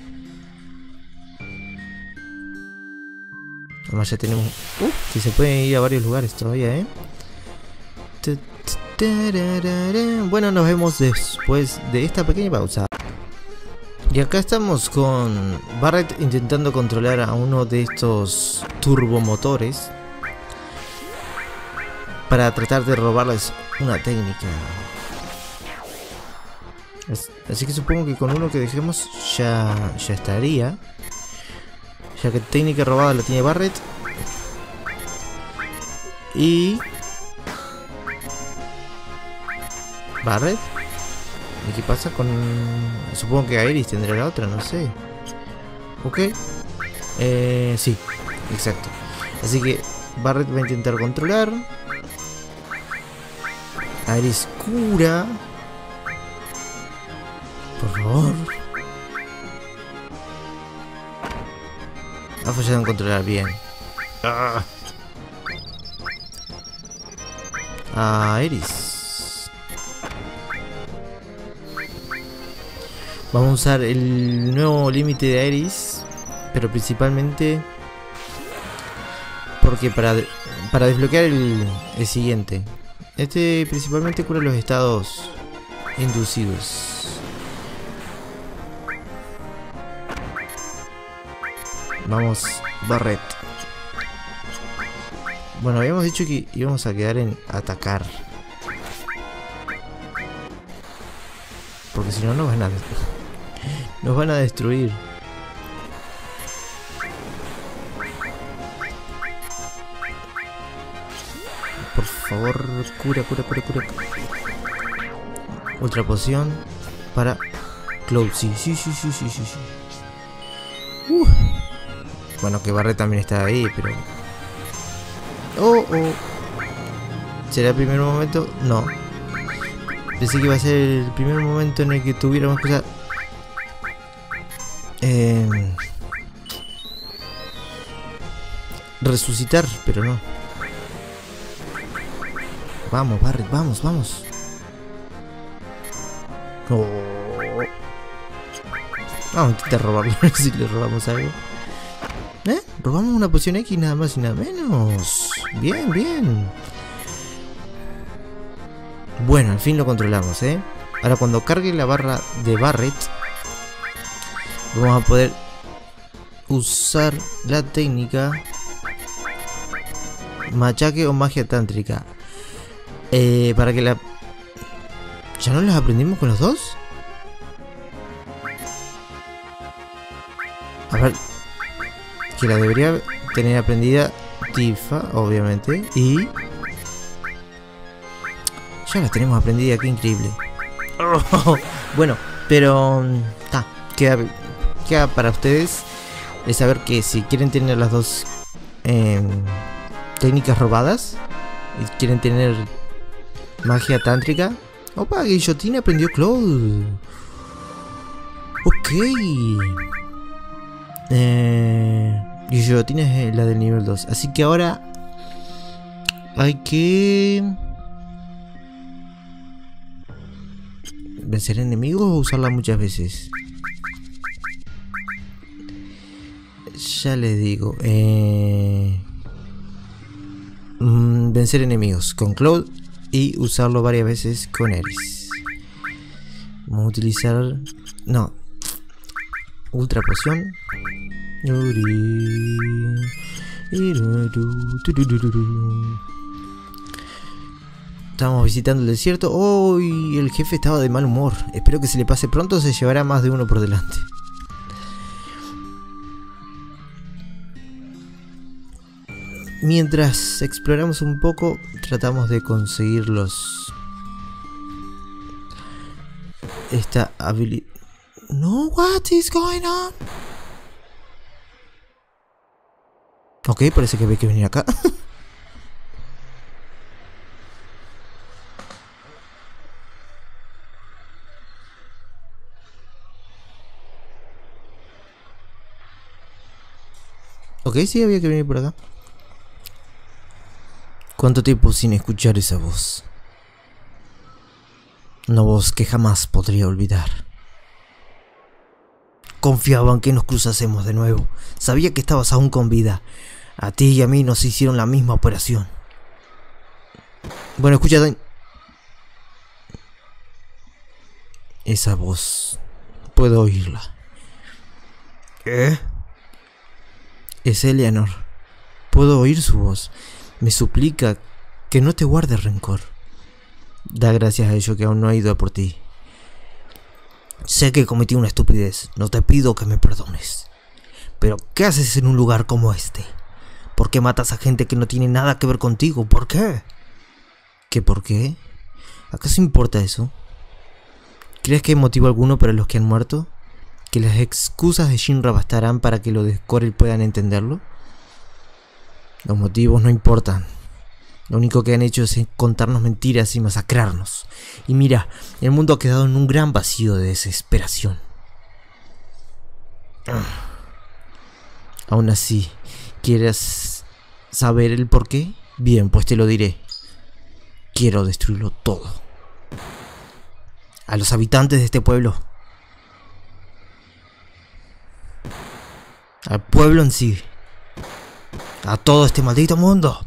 Además ya tenemos... Uh, que se pueden ir a varios lugares todavía, ¿eh? Bueno, nos vemos después de esta pequeña pausa. Y acá estamos con Barret intentando controlar a uno de estos turbomotores para tratar de robarles una técnica. Así que supongo que con uno que dejemos ya, ya estaría. Ya que técnica robada la tiene Barret. Y ¿Barret? ¿Y qué pasa con...? Supongo que Iris tendrá la otra, no sé. Ok. Eh, sí, exacto. Así que Barret va a intentar controlar. Iris cura. Ha fallado en controlar bien. Ah. Iris. Vamos a usar el nuevo límite de Aeris, pero principalmente porque para, para desbloquear el, siguiente. Este principalmente cura los estados inducidos. Vamos, Barret. Bueno, habíamos dicho que íbamos a quedar en atacar. Porque si no, no van a... <laughs> Nos van a destruir. Por favor, cura, cura, cura, cura. Ultra poción para Cloud. Sí, sí, sí, sí, sí, sí. Uh. Bueno, que Barret también está ahí, pero... Oh, oh. ¿Será el primer momento? No. Pensé que iba a ser el primer momento en el que tuviéramos que usar eh, resucitar, pero no. Vamos, Barret, vamos, vamos. Oh. Vamos a intentar robarlo, <laughs> si le robamos algo. Robamos una poción X nada más y nada menos. Bien, bien. Bueno, al fin lo controlamos, ¿eh? Ahora cuando cargue la barra de Barret, vamos a poder usar la técnica machaque o magia tántrica eh, para que la ¿ya no las aprendimos con los dos? a ver que la debería tener aprendida Tifa obviamente y ya la tenemos aprendida qué increíble <laughs> bueno pero está queda para ustedes es saber que si quieren tener las dos em, técnicas robadas y quieren tener magia tántrica. Opa, Guillotina aprendió Cloud. Ok. Eh, Guillotina es la del nivel 2. Así que ahora hay que... ¿Vencer enemigos o usarla muchas veces? Ya les digo. Eh, mm, vencer enemigos con Cloud y usarlo varias veces con Eris. Vamos a utilizar... No. Ultra poción. Estábamos visitando el desierto. Hoy el jefe estaba de mal humor. Espero que se le pase pronto, se llevará más de uno por delante. Mientras exploramos un poco, tratamos de conseguir los... Esta habilidad... No, what is going on? Ok, parece que hay que venir acá. <laughs> ok, sí, había que venir por acá. ¿Cuánto tiempo sin escuchar esa voz? Una voz que jamás podría olvidar. Confiaba en que nos cruzásemos de nuevo. Sabía que estabas aún con vida. A ti y a mí nos hicieron la misma operación. Bueno, escucha, Esa voz. Puedo oírla. ¿Qué? Es Eleanor. Puedo oír su voz me suplica que no te guarde rencor. Da gracias a ello que aún no ha ido a por ti. Sé que cometí una estupidez, no te pido que me perdones. Pero, ¿qué haces en un lugar como este? ¿Por qué matas a gente que no tiene nada que ver contigo? ¿Por qué? ¿Qué por qué? ¿Acaso importa eso? ¿Crees que hay motivo alguno para los que han muerto? ¿Que las excusas de Shinra bastarán para que los de Corel puedan entenderlo? Los motivos no importan. Lo único que han hecho es contarnos mentiras y masacrarnos. Y mira, el mundo ha quedado en un gran vacío de desesperación. Aún así, ¿quieres saber el por qué? Bien, pues te lo diré. Quiero destruirlo todo. A los habitantes de este pueblo. Al pueblo en sí a todo este maldito mundo.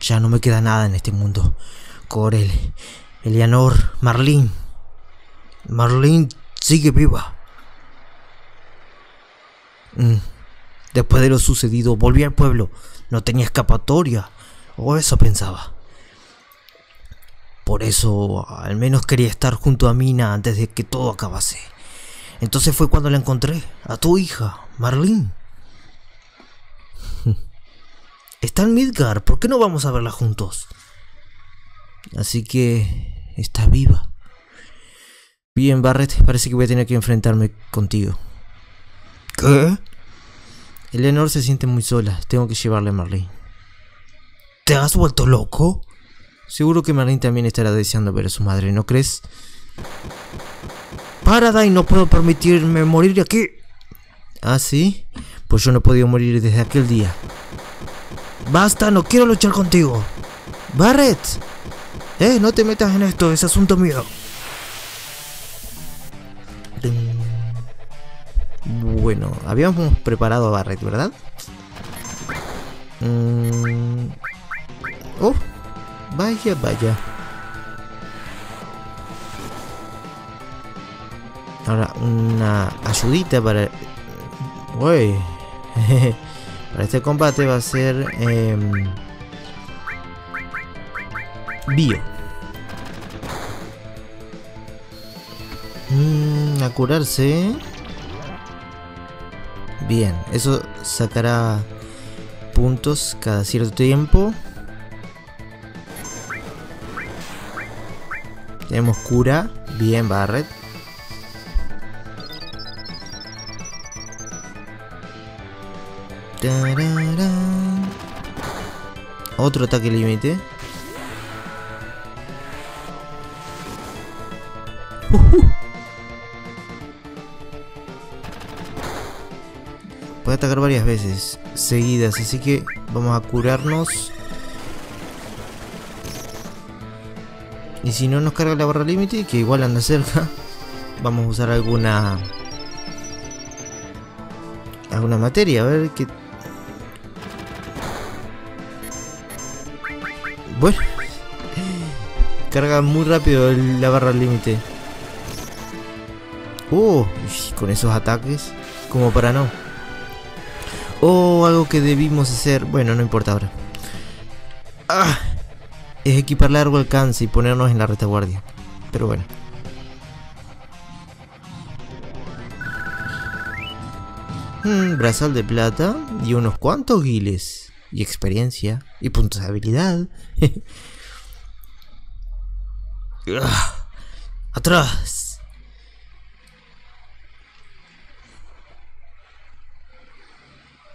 Ya no me queda nada en este mundo. Corel, Eleanor, Marlene. Marlene sigue viva. Mm. Después de lo sucedido, volví al pueblo. No tenía escapatoria. O eso pensaba. Por eso, al menos quería estar junto a Mina antes de que todo acabase. Entonces fue cuando la encontré, a tu hija, Marlene. Está en Midgar, ¿por qué no vamos a verla juntos? Así que... está viva. Bien, Barrett, parece que voy a tener que enfrentarme contigo. ¿Qué? Eleanor se siente muy sola, tengo que llevarle a Marlene. ¿Te has vuelto loco? Seguro que Marlene también estará deseando ver a su madre, ¿no crees? Paradise, no puedo permitirme morir aquí. ¿Ah, sí? Pues yo no he podido morir desde aquel día. Basta, no quiero luchar contigo. Barret. Eh, no te metas en esto, es asunto mío. Bueno, habíamos preparado a Barret, ¿verdad? Mm. Oh, vaya, vaya. Ahora, una ayudita para... Uy. <laughs> Para este combate va a ser... Em, bio. Mm, a curarse. Bien, eso sacará puntos cada cierto tiempo. Tenemos cura. Bien, Barret. Otro ataque límite. Puede atacar varias veces seguidas, así que vamos a curarnos. Y si no nos carga la barra límite, que igual anda cerca, <laughs> vamos a usar alguna alguna materia, a ver qué Bueno. Carga muy rápido la barra al límite. Uh, con esos ataques. Como para no. O algo que debimos hacer, bueno, no importa ahora. Ah, es equipar largo alcance y ponernos en la retaguardia. Pero bueno. Hmm, brazal de plata y unos cuantos guiles. Y experiencia. Y puntos de habilidad. <laughs> Atrás.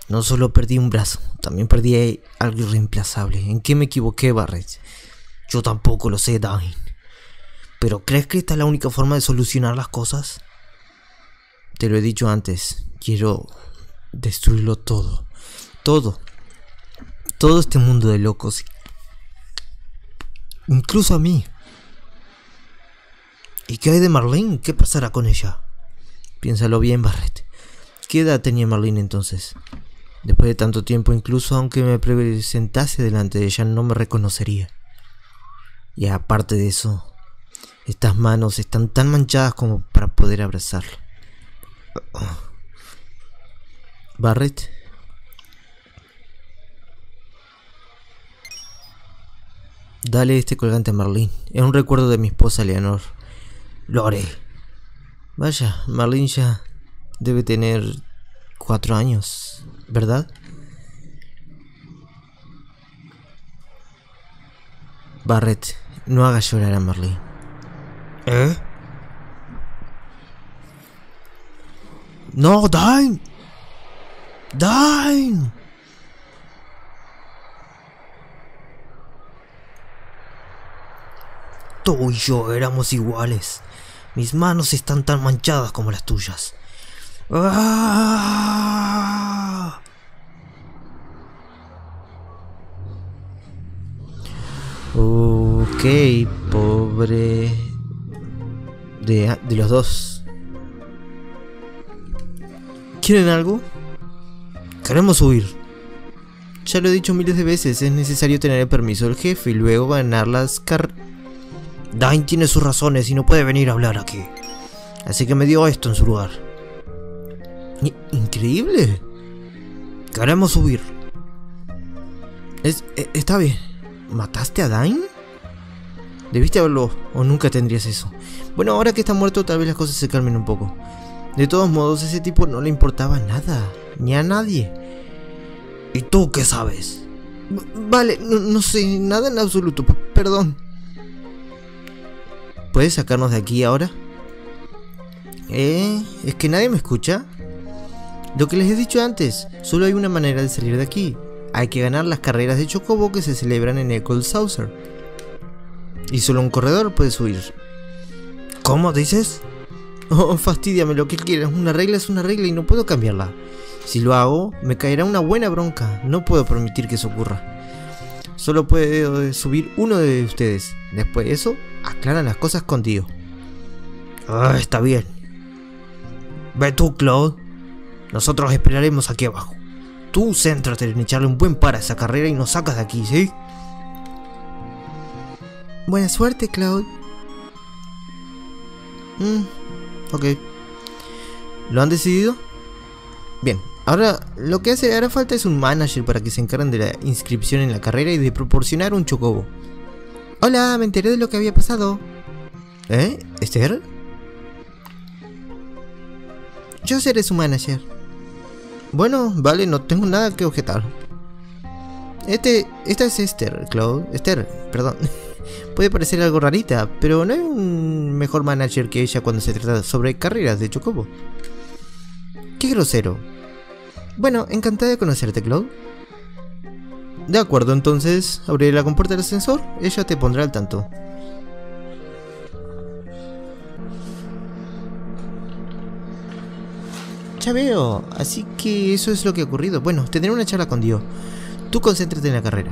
No solo perdí un brazo, también perdí algo irreemplazable. ¿En qué me equivoqué, Barret? Yo tampoco lo sé, Dain. ¿Pero crees que esta es la única forma de solucionar las cosas? Te lo he dicho antes, quiero destruirlo todo. Todo. Todo este mundo de locos. Incluso a mí. ¿Y qué hay de Marlene? ¿Qué pasará con ella? Piénsalo bien, Barret. ¿Qué edad tenía Marlene entonces? Después de tanto tiempo, incluso aunque me presentase delante de ella, no me reconocería. Y aparte de eso, estas manos están tan manchadas como para poder abrazarla. Barret. Dale este colgante a Marlene. Es un recuerdo de mi esposa Leonor. Lo haré. Vaya, Marlene ya debe tener cuatro años, ¿verdad? Barret, no hagas llorar a Marlene. ¿Eh? No, Dine. Dine. Tú y yo éramos iguales. Mis manos están tan manchadas como las tuyas. ¡Ah! Ok, pobre de, de los dos. ¿Quieren algo? Queremos huir. Ya lo he dicho miles de veces, es necesario tener el permiso del jefe y luego ganar las car... Dain tiene sus razones y no puede venir a hablar aquí. Así que me dio esto en su lugar. Increíble. Queremos huir. Es, e, está bien. ¿Mataste a Dain? Debiste haberlo, o nunca tendrías eso. Bueno, ahora que está muerto, tal vez las cosas se calmen un poco. De todos modos, ese tipo no le importaba nada, ni a nadie. ¿Y tú qué sabes? vale, no, sé, nada en absoluto, perdón. ¿Puedes sacarnos de aquí ahora? ¿Eh? ¿Es que nadie me escucha? Lo que les he dicho antes, solo hay una manera de salir de aquí. Hay que ganar las carreras de Chocobo que se celebran en Cold Saucer. Y solo un corredor puede subir. ¿Cómo dices? Oh, fastidiame lo que quieras. Una regla es una regla y no puedo cambiarla. Si lo hago, me caerá una buena bronca. No puedo permitir que eso ocurra. Solo puede subir uno de ustedes. Después de eso, aclaran las cosas contigo. Ah, está bien. Ve tú, Claude. Nosotros esperaremos aquí abajo. Tú céntrate en echarle un buen par a esa carrera y nos sacas de aquí, ¿sí? Buena suerte, Claude. Mm, ok. ¿Lo han decidido? Bien, ahora lo que hace hará falta es un manager para que se encarguen de la inscripción en la carrera y de proporcionar un chocobo. Hola, me enteré de lo que había pasado. ¿Eh? ¿Esther? Yo seré su manager. Bueno, vale, no tengo nada que objetar. Este, esta es Esther, Claude. Esther, perdón. <laughs> Puede parecer algo rarita, pero no hay un mejor manager que ella cuando se trata sobre carreras de Chocobo. Qué grosero. Bueno, encantada de conocerte, Claude. De acuerdo, entonces, abriré la compuerta del ascensor, ella te pondrá al tanto. Ya veo, así que eso es lo que ha ocurrido. Bueno, tendré una charla con Dio. Tú concéntrate en la carrera.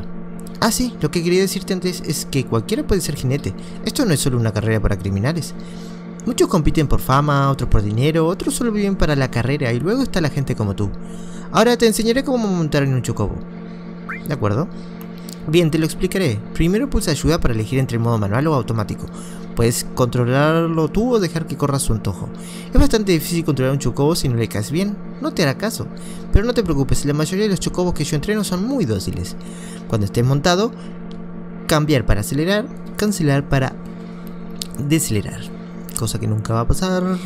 Ah, sí, lo que quería decirte antes es que cualquiera puede ser jinete. Esto no es solo una carrera para criminales. Muchos compiten por fama, otros por dinero, otros solo viven para la carrera y luego está la gente como tú. Ahora te enseñaré cómo montar en un chocobo. ¿De acuerdo? Bien, te lo explicaré. Primero pulsa ayuda para elegir entre el modo manual o automático. Puedes controlarlo tú o dejar que corra su antojo. Es bastante difícil controlar un chocobo si no le caes bien, no te hará caso. Pero no te preocupes, la mayoría de los chocobos que yo entreno son muy dóciles. Cuando estés montado, cambiar para acelerar, cancelar para decelerar. Cosa que nunca va a pasar. <laughs>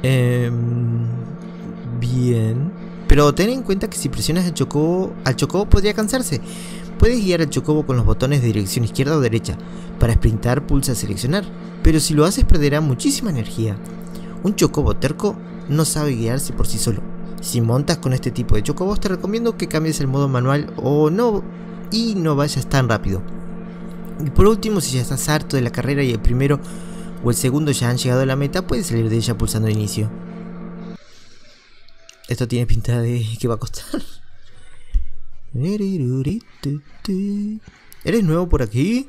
Em, bien. Pero ten en cuenta que si presionas el chocobo, al chocobo podría cansarse. Puedes guiar al chocobo con los botones de dirección izquierda o derecha. Para sprintar pulsa seleccionar, pero si lo haces perderá muchísima energía. Un chocobo terco no sabe guiarse por sí solo. Si montas con este tipo de chocobos te recomiendo que cambies el modo manual o no y no vayas tan rápido. Y por último, si ya estás harto de la carrera y el primero o el segundo ya han llegado a la meta, puedes salir de ella pulsando inicio. Esto tiene pinta de que va a costar. ¿Eres nuevo por aquí?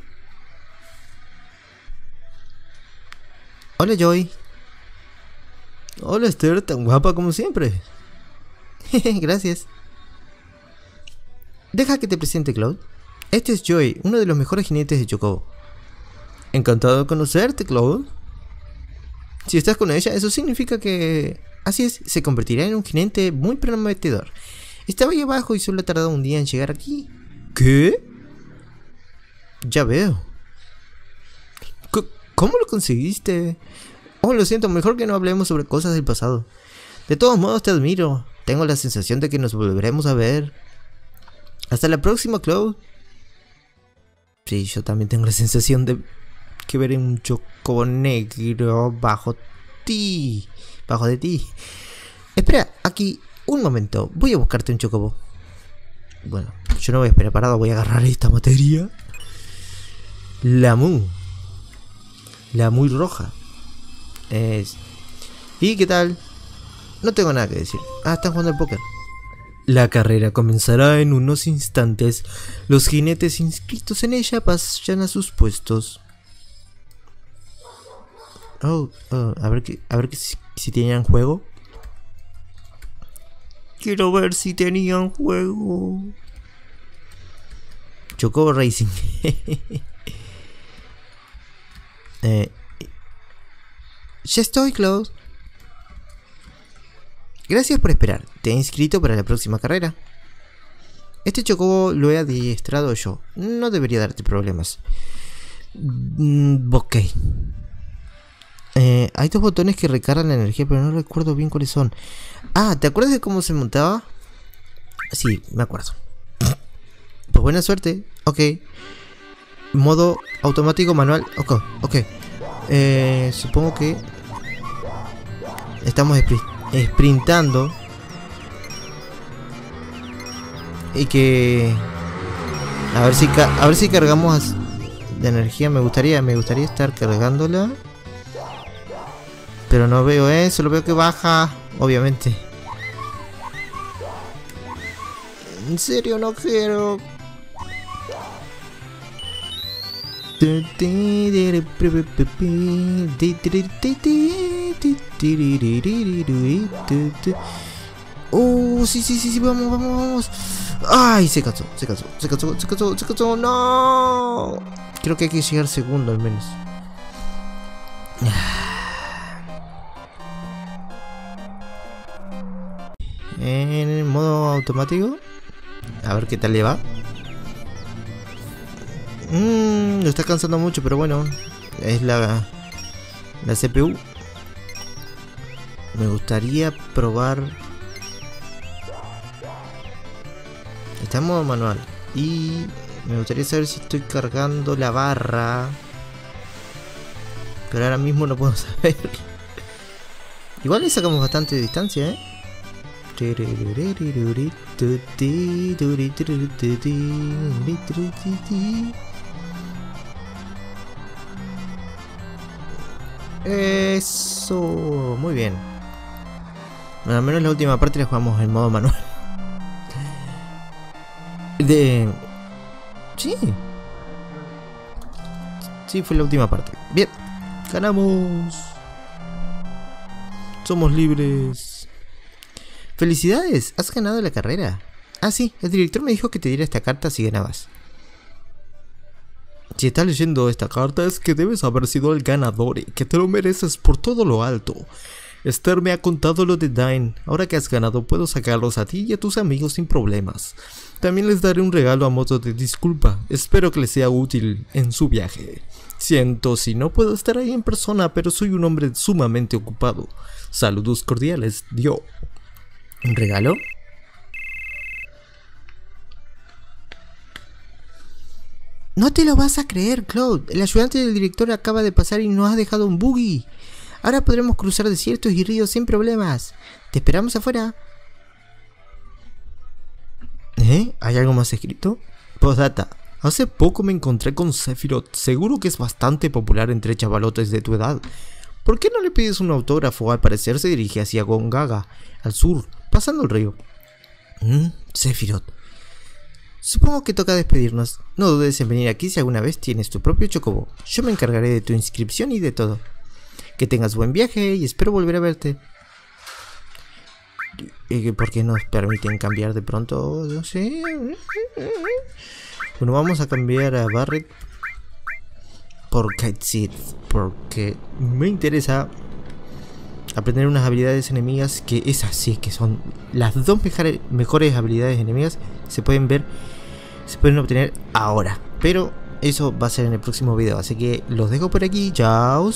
Hola Joy. Hola Esther, tan guapa como siempre. <laughs> Gracias. Deja que te presente Claude. Este es Joy, uno de los mejores jinetes de Chocobo. Encantado de conocerte, Claude. Si estás con ella, eso significa que Así es, se convertirá en un jinete muy prometedor. Estaba ahí abajo y solo ha tardado un día en llegar aquí. ¿Qué? Ya veo. ¿Cómo lo conseguiste? Oh, lo siento, mejor que no hablemos sobre cosas del pasado. De todos modos, te admiro. Tengo la sensación de que nos volveremos a ver. Hasta la próxima, Claude. Sí, yo también tengo la sensación de que veré un choco negro bajo ti bajo de ti. Espera, aquí, un momento. Voy a buscarte un chocobo. Bueno, yo no voy a esperar parado, voy a agarrar esta materia. La Mu. La muy roja. Es... ¿Y qué tal? No tengo nada que decir. Ah, están jugando al póker. La carrera comenzará en unos instantes. Los jinetes inscritos en ella pasan a sus puestos. Oh, oh a ver que, a ver que si tenían juego. Quiero ver si tenían juego. Chocobo Racing. <laughs> eh, ya estoy, Cloud. Gracias por esperar. Te he inscrito para la próxima carrera. Este chocobo lo he adiestrado yo. No debería darte problemas. Mm, ok. Eh, hay dos botones que recargan la energía, pero no recuerdo bien cuáles son. Ah, ¿te acuerdas de cómo se montaba? Sí, me acuerdo. Pues buena suerte. Ok. Modo automático manual. Ok, ok. Eh, supongo que estamos sprintando. Y que a ver si a ver si cargamos de energía. Me gustaría, me gustaría estar cargándola. Pero no veo eso, lo veo que baja, obviamente. En serio, no quiero. Oh, sí, sí, sí, sí, vamos, vamos, vamos. Ay, se cansó, se cansó, se cansó, se cansó, se cansó, no. Creo que hay que llegar segundo al menos. En modo automático. A ver qué tal le va. Mmm, lo está cansando mucho, pero bueno. Es la, la CPU. Me gustaría probar... Está en modo manual. Y me gustaría saber si estoy cargando la barra. Pero ahora mismo no puedo <laughs> saber. Igual le sacamos bastante distancia, ¿eh? Eso, muy bien. al menos la última parte la jugamos en modo manual. De... Sí. Sí, fue la última parte. Bien. Ganamos. Somos libres. ¡Felicidades! Has ganado la carrera. Ah, sí, el director me dijo que te diera esta carta si ganabas. Si estás leyendo esta carta es que debes haber sido el ganador y que te lo mereces por todo lo alto. Esther me ha contado lo de Dine. Ahora que has ganado puedo sacarlos a ti y a tus amigos sin problemas. También les daré un regalo a modo de disculpa. Espero que les sea útil en su viaje. Siento si no puedo estar ahí en persona, pero soy un hombre sumamente ocupado. Saludos cordiales, Dio. ¿Un regalo? No te lo vas a creer, Claude. El ayudante del director acaba de pasar y nos ha dejado un buggy. Ahora podremos cruzar desiertos y ríos sin problemas. Te esperamos afuera. ¿Eh? ¿Hay algo más escrito? Postdata. Hace poco me encontré con Sephiroth. Seguro que es bastante popular entre chavalotes de tu edad. ¿Por qué no le pides un autógrafo? Al parecer se dirige hacia Gongaga, al sur, pasando el río. ¿Mm? Supongo que toca despedirnos. No dudes en venir aquí si alguna vez tienes tu propio chocobo. Yo me encargaré de tu inscripción y de todo. Que tengas buen viaje y espero volver a verte. ¿Por qué nos permiten cambiar de pronto? No sé. Bueno, vamos a cambiar a Barret por Kite Porque me interesa aprender unas habilidades enemigas que es así, que son las dos mejores habilidades enemigas se pueden ver, se pueden obtener ahora. Pero eso va a ser en el próximo video, así que los dejo por aquí. Chao,